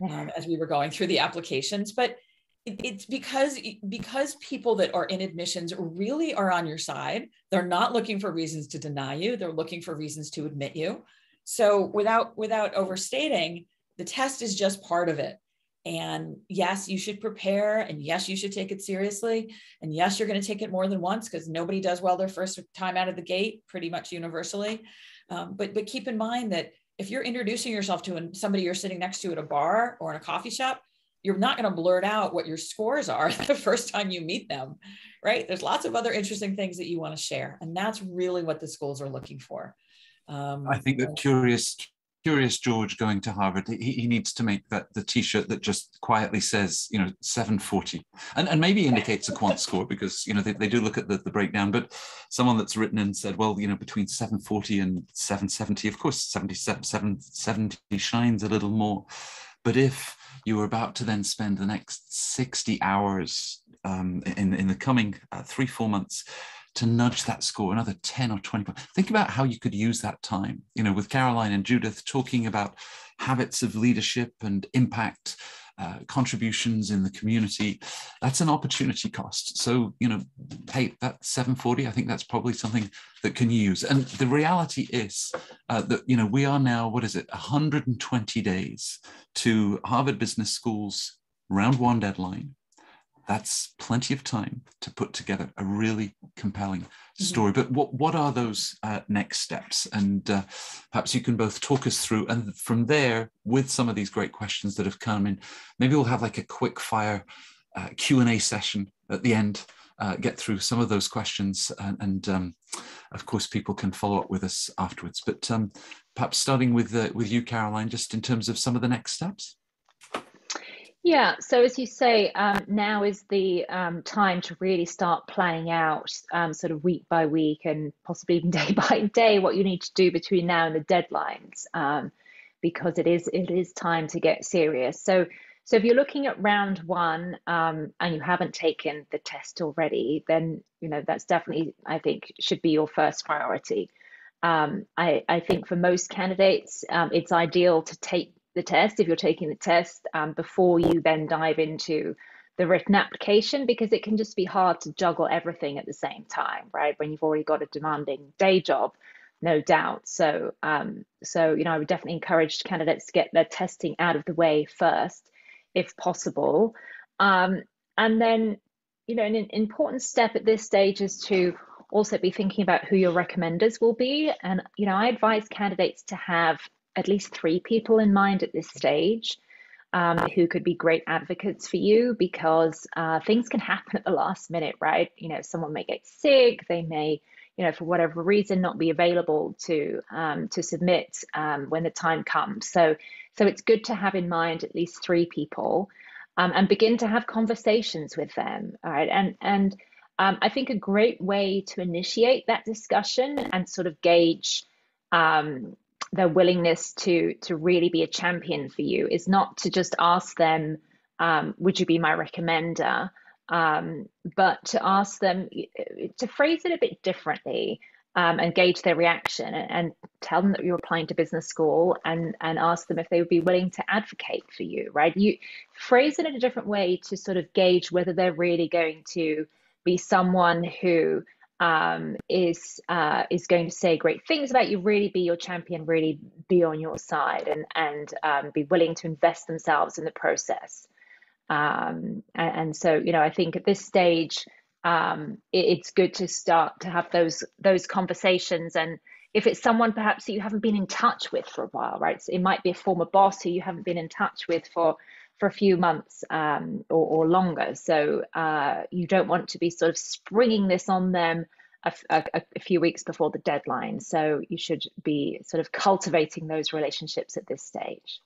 um, as we were going through the applications. But it's because because people that are in admissions really are on your side they're not looking for reasons to deny you they're looking for reasons to admit you. So without without overstating the test is just part of it. And yes you should prepare and yes you should take it seriously and yes you're going to take it more than once because nobody does well their first time out of the gate pretty much universally um, but but keep in mind that if you're introducing yourself to somebody you're sitting next to at a bar or in a coffee shop you're not going to blurt out what your scores are the first time you meet them, right? There's lots of other interesting things that you want to share. And that's really what the schools are looking for. Um, I think that curious, curious George going to Harvard, he, he needs to make that the t-shirt that just quietly says, you know, 740 and, and maybe indicates a quant score because, you know, they, they do look at the, the breakdown, but someone that's written and said, well, you know, between 740 and 770, of course, 77, 770 shines a little more. But if you were about to then spend the next 60 hours um, in, in the coming uh, three, four months to nudge that score another 10 or 20 points. Think about how you could use that time, you know, with Caroline and Judith talking about habits of leadership and impact uh, contributions in the community, that's an opportunity cost. So, you know, hey, that 740, I think that's probably something that can use. And the reality is uh, that, you know, we are now, what is it, 120 days to Harvard Business School's round one deadline that's plenty of time to put together a really compelling mm-hmm. story. But what, what are those uh, next steps? And uh, perhaps you can both talk us through. And from there, with some of these great questions that have come in, maybe we'll have like a quick fire uh, Q&A session at the end, uh, get through some of those questions. And, and um, of course, people can follow up with us afterwards. But um, perhaps starting with, uh, with you, Caroline, just in terms of some of the next steps. Yeah, so as you say, um, now is the um, time to really start planning out um, sort of week by week and possibly even day by day what you need to do between now and the deadlines, um, because it is it is time to get serious. So so if you're looking at round one um, and you haven't taken the test already, then you know that's definitely I think should be your first priority. Um, I, I think for most candidates, it's ideal to take the test if you're taking the test um, before you then dive into the written application because it can just be hard to juggle everything at the same time right? When you've already got a demanding day job no doubt. So um, so you know i would definitely encourage candidates to get their testing out of the way first if possible. Um, and then you know an important step at this stage is to also be thinking about who your recommenders will be. And you know i advise candidates to have at least three people in mind at this stage um, who could be great advocates for you because uh, things can happen at the last minute, right? You know, someone may get sick, they may, you know, for whatever reason, not be available to um, to submit um, when the time comes. So, so it's good to have in mind at least three people um, and begin to have conversations with them. All right, and and um, I think a great way to initiate that discussion and sort of gauge um, their willingness to to really be a champion for you is not to just ask them, um, "Would you be my recommender?" Um, but to ask them to phrase it a bit differently um, and gauge their reaction and, and, tell them that you're applying to business school and and ask them if they would be willing to advocate for you. Right? You phrase it in a different way to sort of gauge whether they're really going to be someone who um, is uh, is going to say great things about you, really be your champion, really be on your side, and and um, be willing to invest themselves in the process. Um, and, and, so, you know, I think at this stage, um, it, it's good to start to have those those conversations. And if it's someone perhaps that you haven't been in touch with for a while, right? So it might be a former boss who you haven't been in touch with for for a few months um, or, or, longer. So uh, you don't want to be sort of springing this on them a, a, a, few weeks before the deadline. So you should be sort of cultivating those relationships at this stage.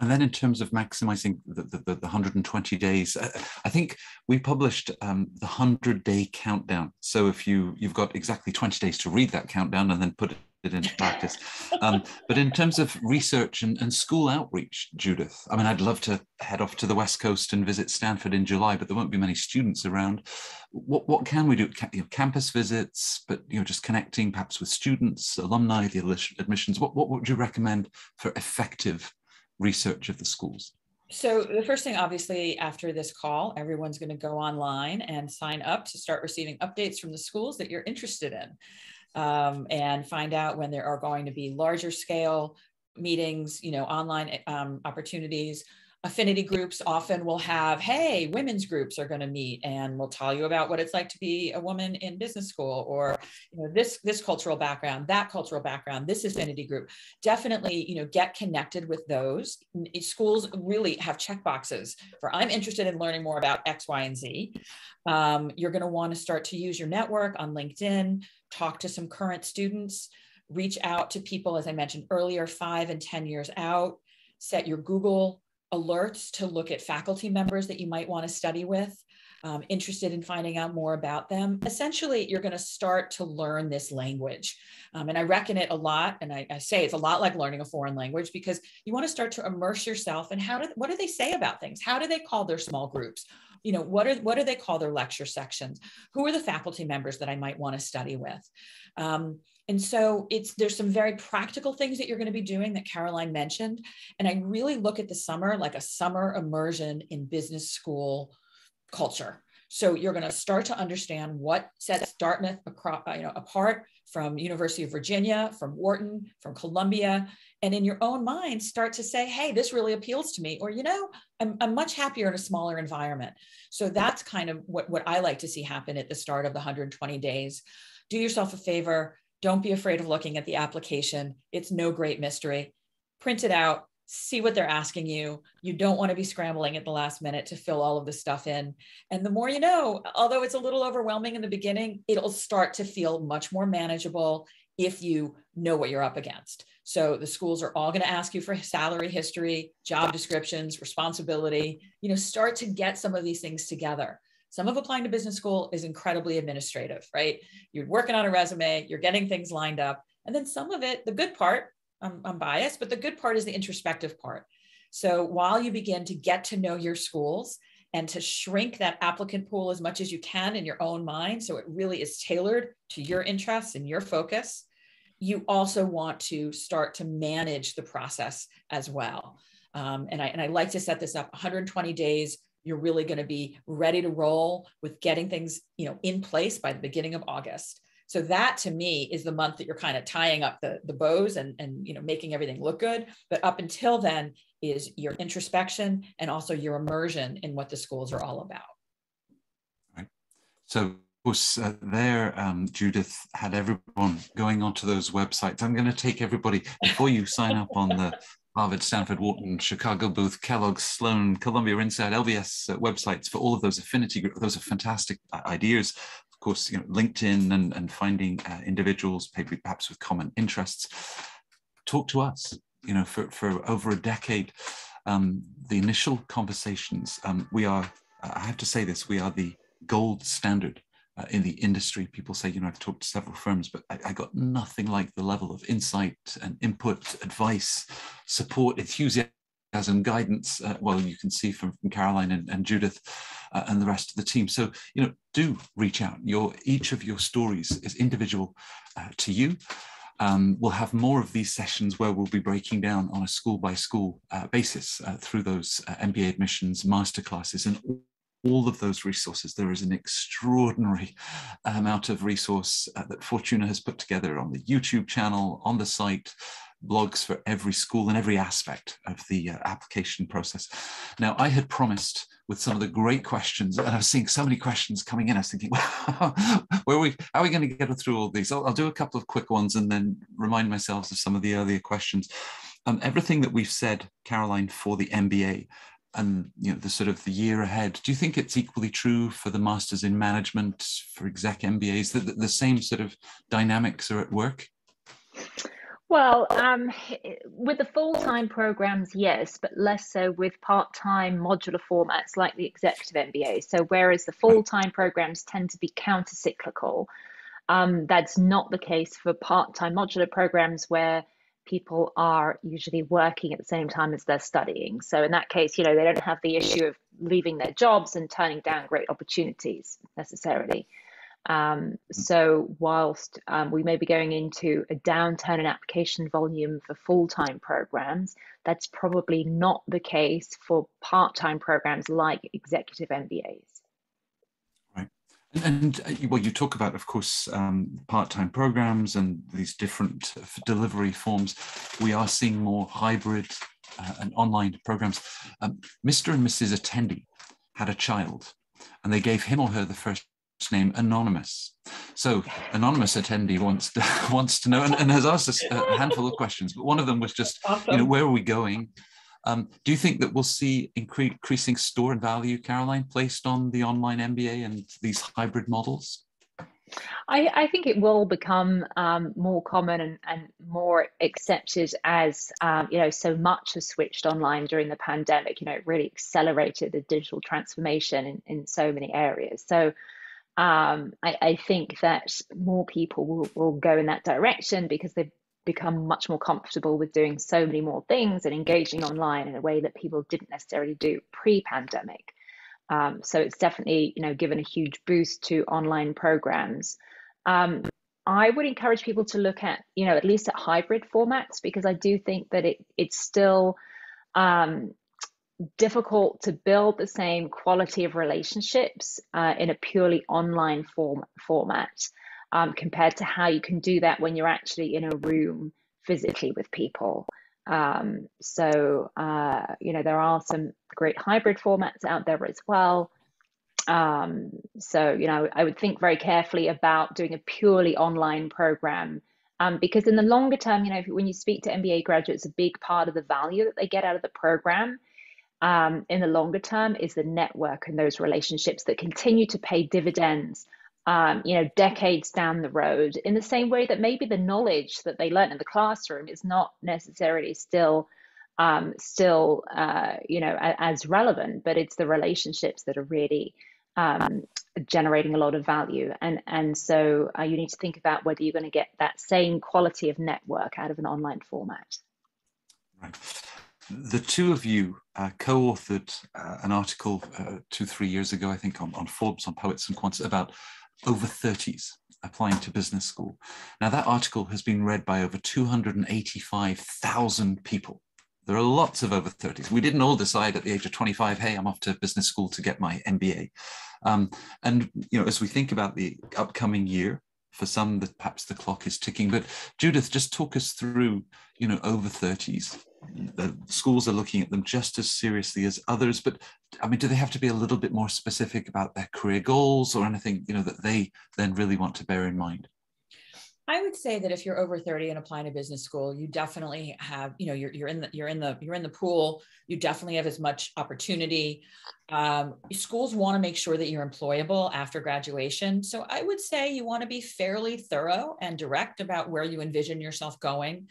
And then in terms of maximizing the, the, the 120 days, I think we published um, the 100 day countdown. So if you, you've got exactly 20 days to read that countdown and then put it into practice. Um, but in terms of research and, and, school outreach, Judith, I mean, I'd love to head off to the West Coast and visit Stanford in July, but there won't be many students around. What, what can we do? You know, campus visits, but you know, just connecting perhaps with students, alumni, the admissions. What, what would you recommend for effective research of the schools? So the first thing, obviously, after this call, everyone's going to go online and sign up to start receiving updates from the schools that you're interested in um, and find out when there are going to be larger scale meetings, you know, online um, opportunities. Affinity groups often will have, hey, women's groups are going to meet and we'll tell you about what it's like to be a woman in business school or you know, this, this cultural background, that cultural background, this affinity group. Definitely, you know, get connected with those. Schools really have check boxes for I'm interested in learning more about X, Y, and Z. Um, you're going to want to start to use your network on LinkedIn, talk to some current students, reach out to people, as I mentioned earlier, five and 10 years out, set your Google alerts to look at faculty members that you might want to study with, um, interested in finding out more about them. Essentially, you're going to start to learn this language. Um, and I reckon it a lot. And I, I, say it's a lot like learning a foreign language because you want to start to immerse yourself in how do, what do they say about things? How do they call their small groups? you know what are what do they call their lecture sections who are the faculty members that i might want to study with um, and so it's there's some very practical things that you're going to be doing that caroline mentioned and i really look at the summer like a summer immersion in business school culture so you're going to start to understand what sets Dartmouth across, you know, apart from University of Virginia, from Wharton, from Columbia, and in your own mind start to say, hey, this really appeals to me, or you know, I'm, I'm much happier in a smaller environment. So that's kind of what, what I like to see happen at the start of the 120 days. Do yourself a favor. Don't be afraid of looking at the application. It's no great mystery. Print it out, see what they're asking you. You don't want to be scrambling at the last minute to fill all of the stuff in. And the more you know, although it's a little overwhelming in the beginning, it'll start to feel much more manageable if you know what you're up against. So the schools are all going to ask you for salary history, job descriptions, responsibility. You know, start to get some of these things together. Some of applying to business school is incredibly administrative, right? You're working on a resume, you're getting things lined up. And then some of it, the good part, I'm, I'm biased, but the good part is the introspective part. So while you begin to get to know your schools and to shrink that applicant pool as much as you can in your own mind, so it really is tailored to your interests and your focus, you also want to start to manage the process as well. Um, and, I, and I like to set this up 120 days. You're really going to be ready to roll with getting things you know, in place by the beginning of August. So that to me is the month that you're kind of tying up the, the bows and, and you know making everything look good. But up until then is your introspection and also your immersion in what the schools are all about. Right. So course, uh, there, um, Judith had everyone going onto those websites. I'm going to take everybody before you sign up on the Harvard, Stanford, Wharton, Chicago Booth, Kellogg, Sloan, Columbia INSEAD, LBS uh, websites for all of those affinity groups. Those are fantastic uh, ideas of course, you know, LinkedIn and, and finding uh, individuals, maybe perhaps with common interests. Talk to us, you know, for, for over a decade, um, the initial conversations, um, we are, I have to say this, we are the gold standard uh, in the industry. People say, you know, I've talked to several firms, but I, I, got nothing like the level of insight and input, advice, support, enthusiasm guidance. Uh, well, you can see from, from Caroline and, and Judith uh, and the rest of the team. So, you know, do reach out. Your each of your stories is individual uh, to you. Um, we'll have more of these sessions where we'll be breaking down on a school by school uh, basis uh, through those uh, MBA admissions masterclasses and all of those resources. There is an extraordinary amount of resource uh, that Fortuna has put together on the YouTube channel, on the site, blogs for every school and every aspect of the uh, application process. Now, I had promised with some of the great questions, and I was seeing so many questions coming in. I was thinking, where are we? How are we going to get through all these? I'll, I'll, do a couple of quick ones and then remind myself of some of the earlier questions. Um, everything that we've said, Caroline, for the MBA and you know the sort of the year ahead. Do you think it's equally true for the masters in management for exec mbas that the, same sort of dynamics are at work? Well, um, with the full time programs, yes, but less so with part time modular formats like the executive MBA. So, whereas the full time programs tend to be counter cyclical, Um, that's not the case for part-time modular programs where people are usually working at the same time as they're studying. So in that case, you know, they don't have the issue of leaving their jobs and turning down great opportunities necessarily. Um, so whilst um, we may be going into a downturn in application volume for full-time programs, that's probably not the case for part-time programs like executive MBAs. And, and uh, well, you talk about, of course, um, part-time programs and these different uh, delivery forms. We are seeing more hybrid uh, and online programs. Um, Mr. and Mrs. Attendee had a child and they gave him or her the first name anonymous. So anonymous attendee wants to wants to know and, and has asked us a handful of questions, but one of them was just, awesome. you know, where are we going? Um, do you think that we'll see incre- increasing store and value, Caroline, placed on the online MBA and these hybrid models? I, I think it will become um, more common and, and, more accepted as um, you know so much has switched online during the pandemic. You know, it really accelerated the digital transformation in, in so many areas. So um, I, I, think that more people will, will go in that direction because they've become much more comfortable with doing so many more things and engaging online in a way that people didn't necessarily do pre-pandemic. Um, so it's definitely you know given a huge boost to online programs. Um, I would encourage people to look at you know at least at hybrid formats because I do think that it it's still um, difficult to build the same quality of relationships uh, in a purely online form format um, compared to how you can do that when you're actually in a room physically with people. Um, so, uh, you know, there are some great hybrid formats out there as well. Um, so, you know, I would think very carefully about doing a purely online program um, because in the longer term, you know, when you speak to MBA graduates, a big part of the value that they get out of the program um, in the longer term is the network and those relationships that continue to pay dividends um, you know decades down the road in the same way that maybe the knowledge that they learn in the classroom is not necessarily still um, still uh, you know as relevant but it's the relationships that are really um, generating a lot of value. And and so uh, you need to think about whether you're going to get that same quality of network out of an online format. Right. The two of you uh, co-authored uh, an article uh, two, three years ago, I think, on, on Forbes, on Poets and Quants, about over 30s applying to business school. Now, that article has been read by over 285,000 people. There are lots of over 30s. We didn't all decide at the age of 25, hey, I'm off to business school to get my MBA. Um, and, you know, as we think about the upcoming year, for some that perhaps the clock is ticking but judith just talk us through you know over 30s the schools are looking at them just as seriously as others but i mean do they have to be a little bit more specific about their career goals or anything you know that they then really want to bear in mind I would say that if you're over 30 and applying to business school, you definitely have, you know, you're, you're in the, you're in the, you're in the pool. You definitely have as much opportunity. Um, schools want to make sure that you're employable after graduation. So I would say you want to be fairly thorough and direct about where you envision yourself going.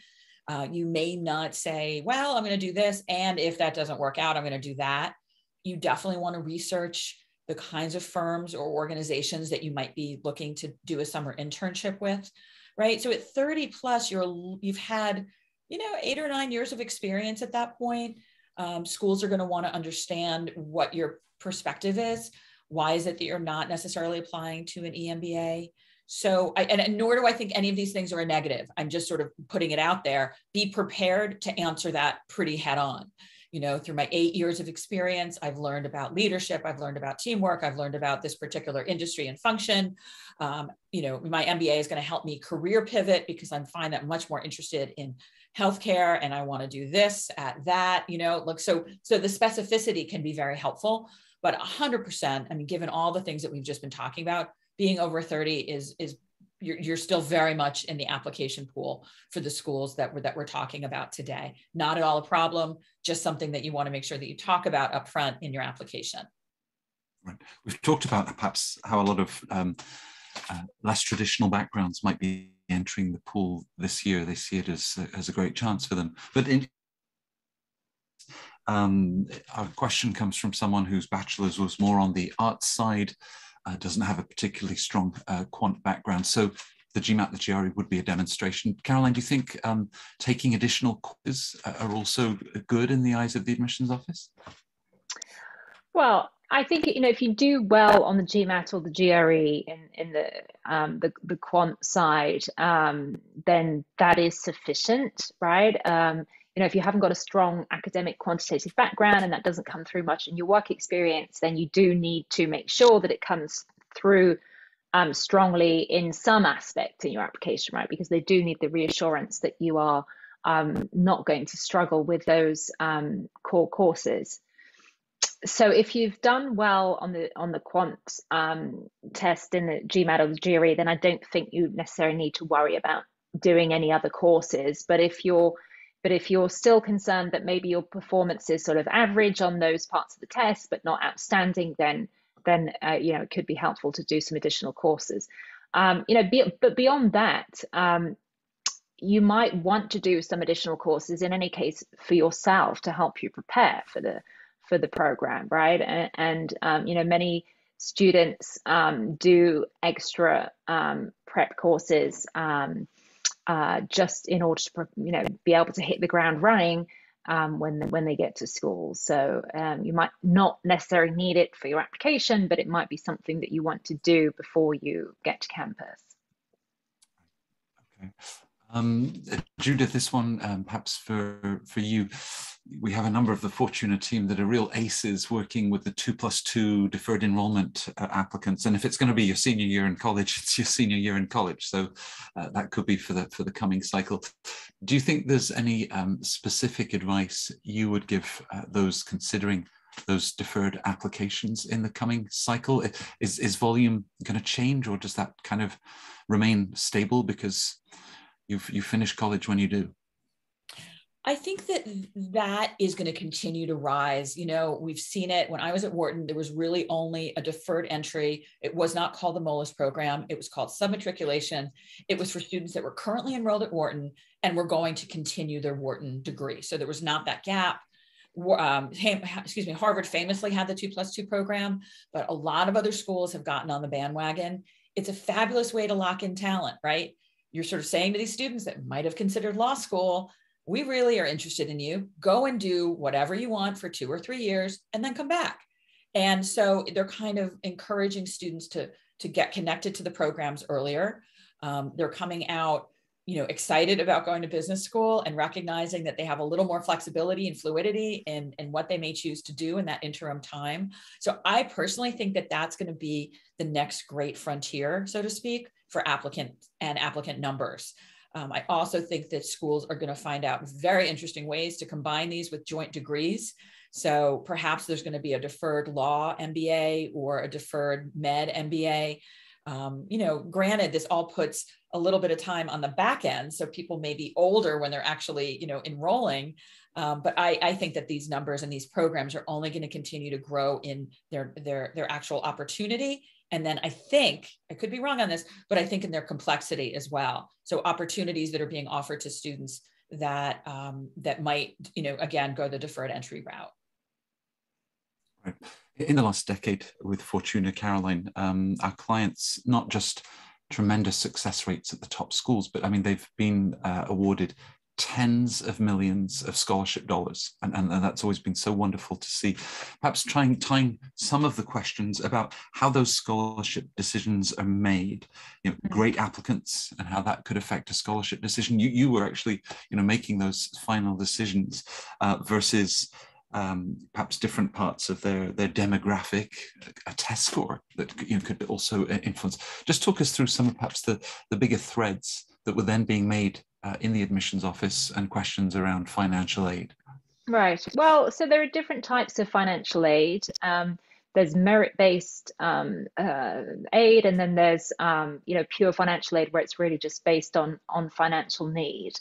Uh, you may not say, well, I'm going to do this. And if that doesn't work out, I'm going to do that. You definitely want to research the kinds of firms or organizations that you might be looking to do a summer internship with, right? So at 30 plus, you're you've had, you know, eight or nine years of experience at that point. Um, schools are going to want to understand what your perspective is. Why is it that you're not necessarily applying to an EMBA? So, I, and, and nor do I think any of these things are a negative. I'm just sort of putting it out there. Be prepared to answer that pretty head on. You know, through my eight years of experience, I've learned about leadership, I've learned about teamwork, I've learned about this particular industry and function. Um, you know, my MBA is going to help me career pivot because I'm find that much more interested in healthcare and I want to do this at that. You know, look, so so the specificity can be very helpful. But 100%, I mean, given all the things that we've just been talking about, being over 30 is is you're, you're still very much in the application pool for the schools that we're that we're talking about today. Not at all a problem, just something that you want to make sure that you talk about up front in your application. Right. We've talked about perhaps how a lot of um, uh, less traditional backgrounds might be entering the pool this year. They see it as, as a great chance for them. But in, um, our question comes from someone whose bachelor's was more on the arts side uh, doesn't have a particularly strong uh, quant background. So the GMAT, the GRE would be a demonstration. Caroline, do you think um, taking additional courses are also good in the eyes of the admissions office? Well, I think you know if you do well on the GMAT or the GRE in in the um, the, the quant side, um, then that is sufficient, right? Um, know, if you haven't got a strong academic quantitative background and that doesn't come through much in your work experience, then you do need to make sure that it comes through um, strongly in some aspect in your application, right? Because they do need the reassurance that you are um, not going to struggle with those um, core courses so if you've done well on the on the quant um, test in the GMAT or the GRE, then I don't think you necessarily need to worry about doing any other courses. But if you're but if you're still concerned that maybe your performance is sort of average on those parts of the test, but not outstanding, then then uh, you know it could be helpful to do some additional courses. Um, you know, be, but beyond that, um, you might want to do some additional courses in any case for yourself to help you prepare for the for the program, right? And, and um, you know, many students um, do extra um, prep courses um, uh, just in order to, you know, be able to hit the ground running um, when when they get to school. So um, you might not necessarily need it for your application, but it might be something that you want to do before you get to campus. Okay. Um, Judith, this one um, perhaps for for you. We have a number of the Fortuna team that are real aces working with the two plus two deferred enrollment uh, applicants. And if it's going to be your senior year in college, it's your senior year in college. So uh, that could be for the for the coming cycle. Do you think there's any um, specific advice you would give uh, those considering those deferred applications in the coming cycle? Is is volume going to change, or does that kind of remain stable because you you finish college when you do I think that that is going to continue to rise. You know, we've seen it when I was at Wharton, there was really only a deferred entry. It was not called the Moelis program, it was called submatriculation. It was for students that were currently enrolled at Wharton and were going to continue their Wharton degree. So there was not that gap. Um, excuse me, Harvard famously had the two plus two program, but a lot of other schools have gotten on the bandwagon. It's a fabulous way to lock in talent, right? You're sort of saying to these students that might have considered law school, we really are interested in you. Go and do whatever you want for two or three years and then come back. And so they're kind of encouraging students to, to get connected to the programs earlier. Um, they're coming out you know excited about going to business school and recognizing that they have a little more flexibility and fluidity in, in what they may choose to do in that interim time so i personally think that that's going to be the next great frontier so to speak for applicant and applicant numbers. Um, I also think that schools are going to find out very interesting ways to combine these with joint degrees. So perhaps there's going to be a deferred law MBA or a deferred med MBA. Um, you know, granted, this all puts a little bit of time on the back end, so people may be older when they're actually, you know, enrolling. Um, but I, I think that these numbers and these programs are only going to continue to grow in their their their actual opportunity and then I think, I could be wrong on this, but I think in their complexity as well. So opportunities that are being offered to students that um, that might, you know, again, go the deferred entry route. Right. In the last decade with Fortuna Caroline, um, our clients, not just tremendous success rates at the top schools, but I mean, they've been uh, awarded tens of millions of scholarship dollars. And, and, and, that's always been so wonderful to see. Perhaps trying tying some of the questions about how those scholarship decisions are made, you know, mm-hmm. great applicants and how that could affect a scholarship decision. You, you were actually, you know, making those final decisions uh, versus um, perhaps different parts of their their demographic, a test score that you know, could also influence. Just talk us through some of perhaps the, the bigger threads that were then being made uh, in the admissions office and questions around financial aid? Right. Well, so there are different types of financial aid. Um, there's merit-based um, uh, aid, and then there's um, you know pure financial aid where it's really just based on on financial need.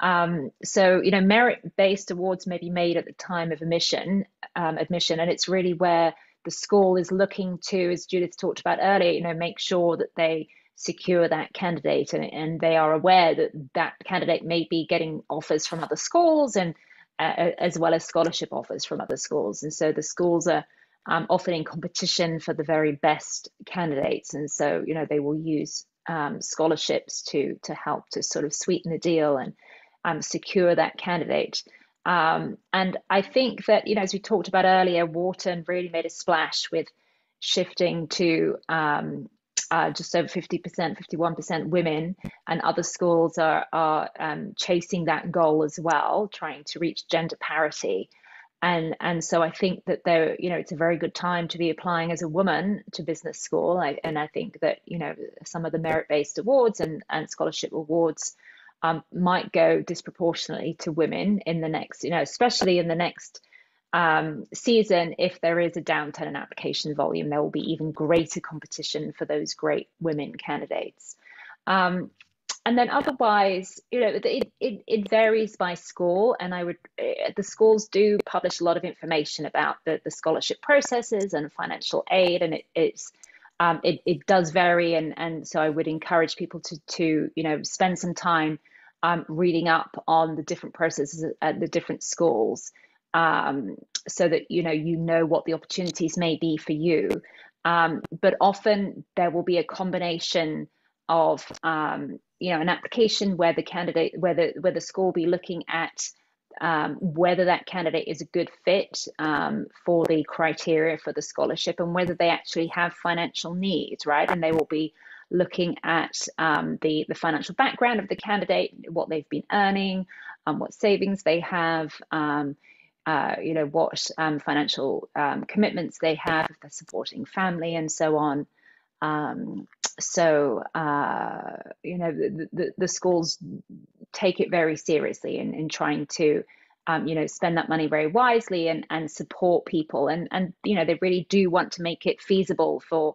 Um, so you know merit-based awards may be made at the time of admission, um, admission, and it's really where the school is looking to, as Judith talked about earlier, you know, make sure that they secure that candidate and, and they are aware that that candidate may be getting offers from other schools and uh, as well as scholarship offers from other schools. And so the schools are um, often in competition for the very best candidates. And so you know they will use um, scholarships to to help to sort of sweeten the deal and um, secure that candidate. Um, and I think that you know, as we talked about earlier, Wharton really made a splash with shifting to um, uh, just over 50%, 51% women, and other schools are, are um, chasing that goal as well, trying to reach gender parity. And, and so I think that there, you know, it's a very good time to be applying as a woman to business school. I, and I think that, you know, some of the merit-based awards and, and scholarship awards um, might go disproportionately to women in the next, you know, especially in the next um, season, if there is a downturn in application volume, there will be even greater competition for those great women candidates. Um, and then otherwise, you know, it, it, it varies by school. And I would, eh, the schools do publish a lot of information about the, the scholarship processes and financial aid. And it, it's, um, it, it does vary. And, and so I would encourage people to, to, you know, spend some time um, reading up on the different processes at the different schools um, so that you know you know what the opportunities may be for you. Um, but often there will be a combination of um, you know an application where the candidate where the where the school will be looking at um, whether that candidate is a good fit um, for the criteria for the scholarship and whether they actually have financial needs, right? And they will be looking at um, the, the financial background of the candidate, what they've been earning, um, what savings they have, um, uh, you know, what um, financial um, commitments they have, if they're supporting family and so on. Um, so, uh, you know, the, the, the, schools take it very seriously in, in trying to, um, you know, spend that money very wisely and, and support people. And, and, you know, they really do want to make it feasible for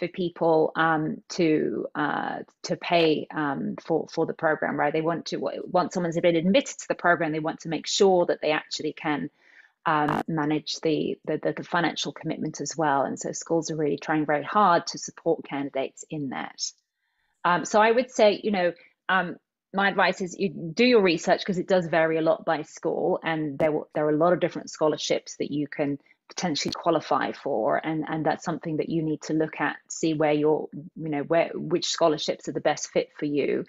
for people um, to uh, to pay um, for for the program, right? They want to once someone's been admitted to the program, they want to make sure that they actually can um, manage the, the, the financial commitment as well. And so schools are really trying very hard to support candidates in that. Um, so I would say, you know, um, my advice is you do your research because it does vary a lot by school, and there there are a lot of different scholarships that you can potentially qualify for and and that's something that you need to look at see where you're you know where which scholarships are the best fit for you.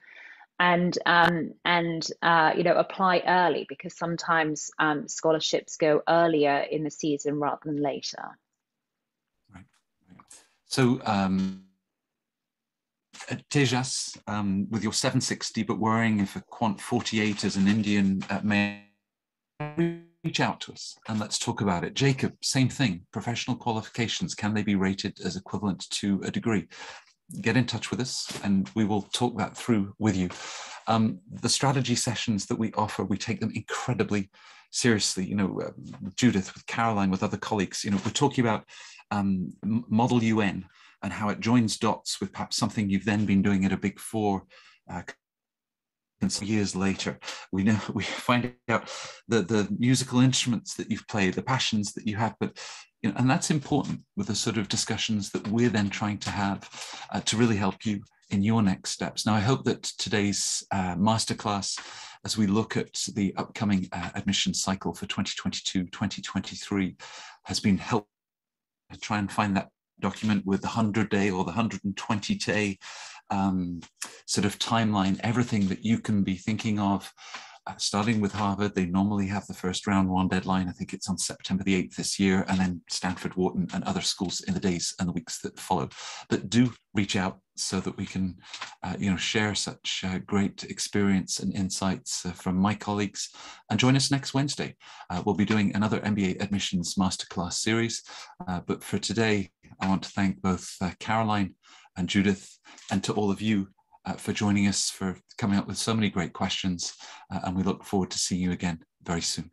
And um, and uh, you know apply early because sometimes um, scholarships go earlier in the season rather than later. Right, so um Tejas, um, with your 760, but worrying if a quant 48 is an Indian uh, may reach out to us and let's talk about it. Jacob, same thing. Professional qualifications, can they be rated as equivalent to a degree? Get in touch with us and we will talk that through with you. Um, the strategy sessions that we offer, we take them incredibly seriously. You know, uh, Judith, with Caroline, with other colleagues, you know, we're talking about um, Model UN and how it joins dots with perhaps something you've then been doing at a big four uh, and years later, we know we find out the the musical instruments that you've played, the passions that you have, but you know, and that's important with the sort of discussions that we're then trying to have uh, to really help you in your next steps. Now, I hope that today's uh, masterclass, as we look at the upcoming uh, admission cycle for 2022-2023, has been helpful to try and find that document with the 100 day or the 120 day um, sort of timeline, everything that you can be thinking of. Uh, starting with Harvard, they normally have the first round one deadline. I think it's on September the 8th this year, and then Stanford, Wharton, and other schools in the days and the weeks that follow. But do reach out so that we can, uh, you know, share such uh, great experience and insights uh, from my colleagues. And join us next Wednesday. Uh, we'll be doing another MBA admissions masterclass series. Uh, but for today, I want to thank both Caroline and Judith, and to all of you uh, for joining us, for coming up with so many great questions. Uh, and we look forward to seeing you again very soon.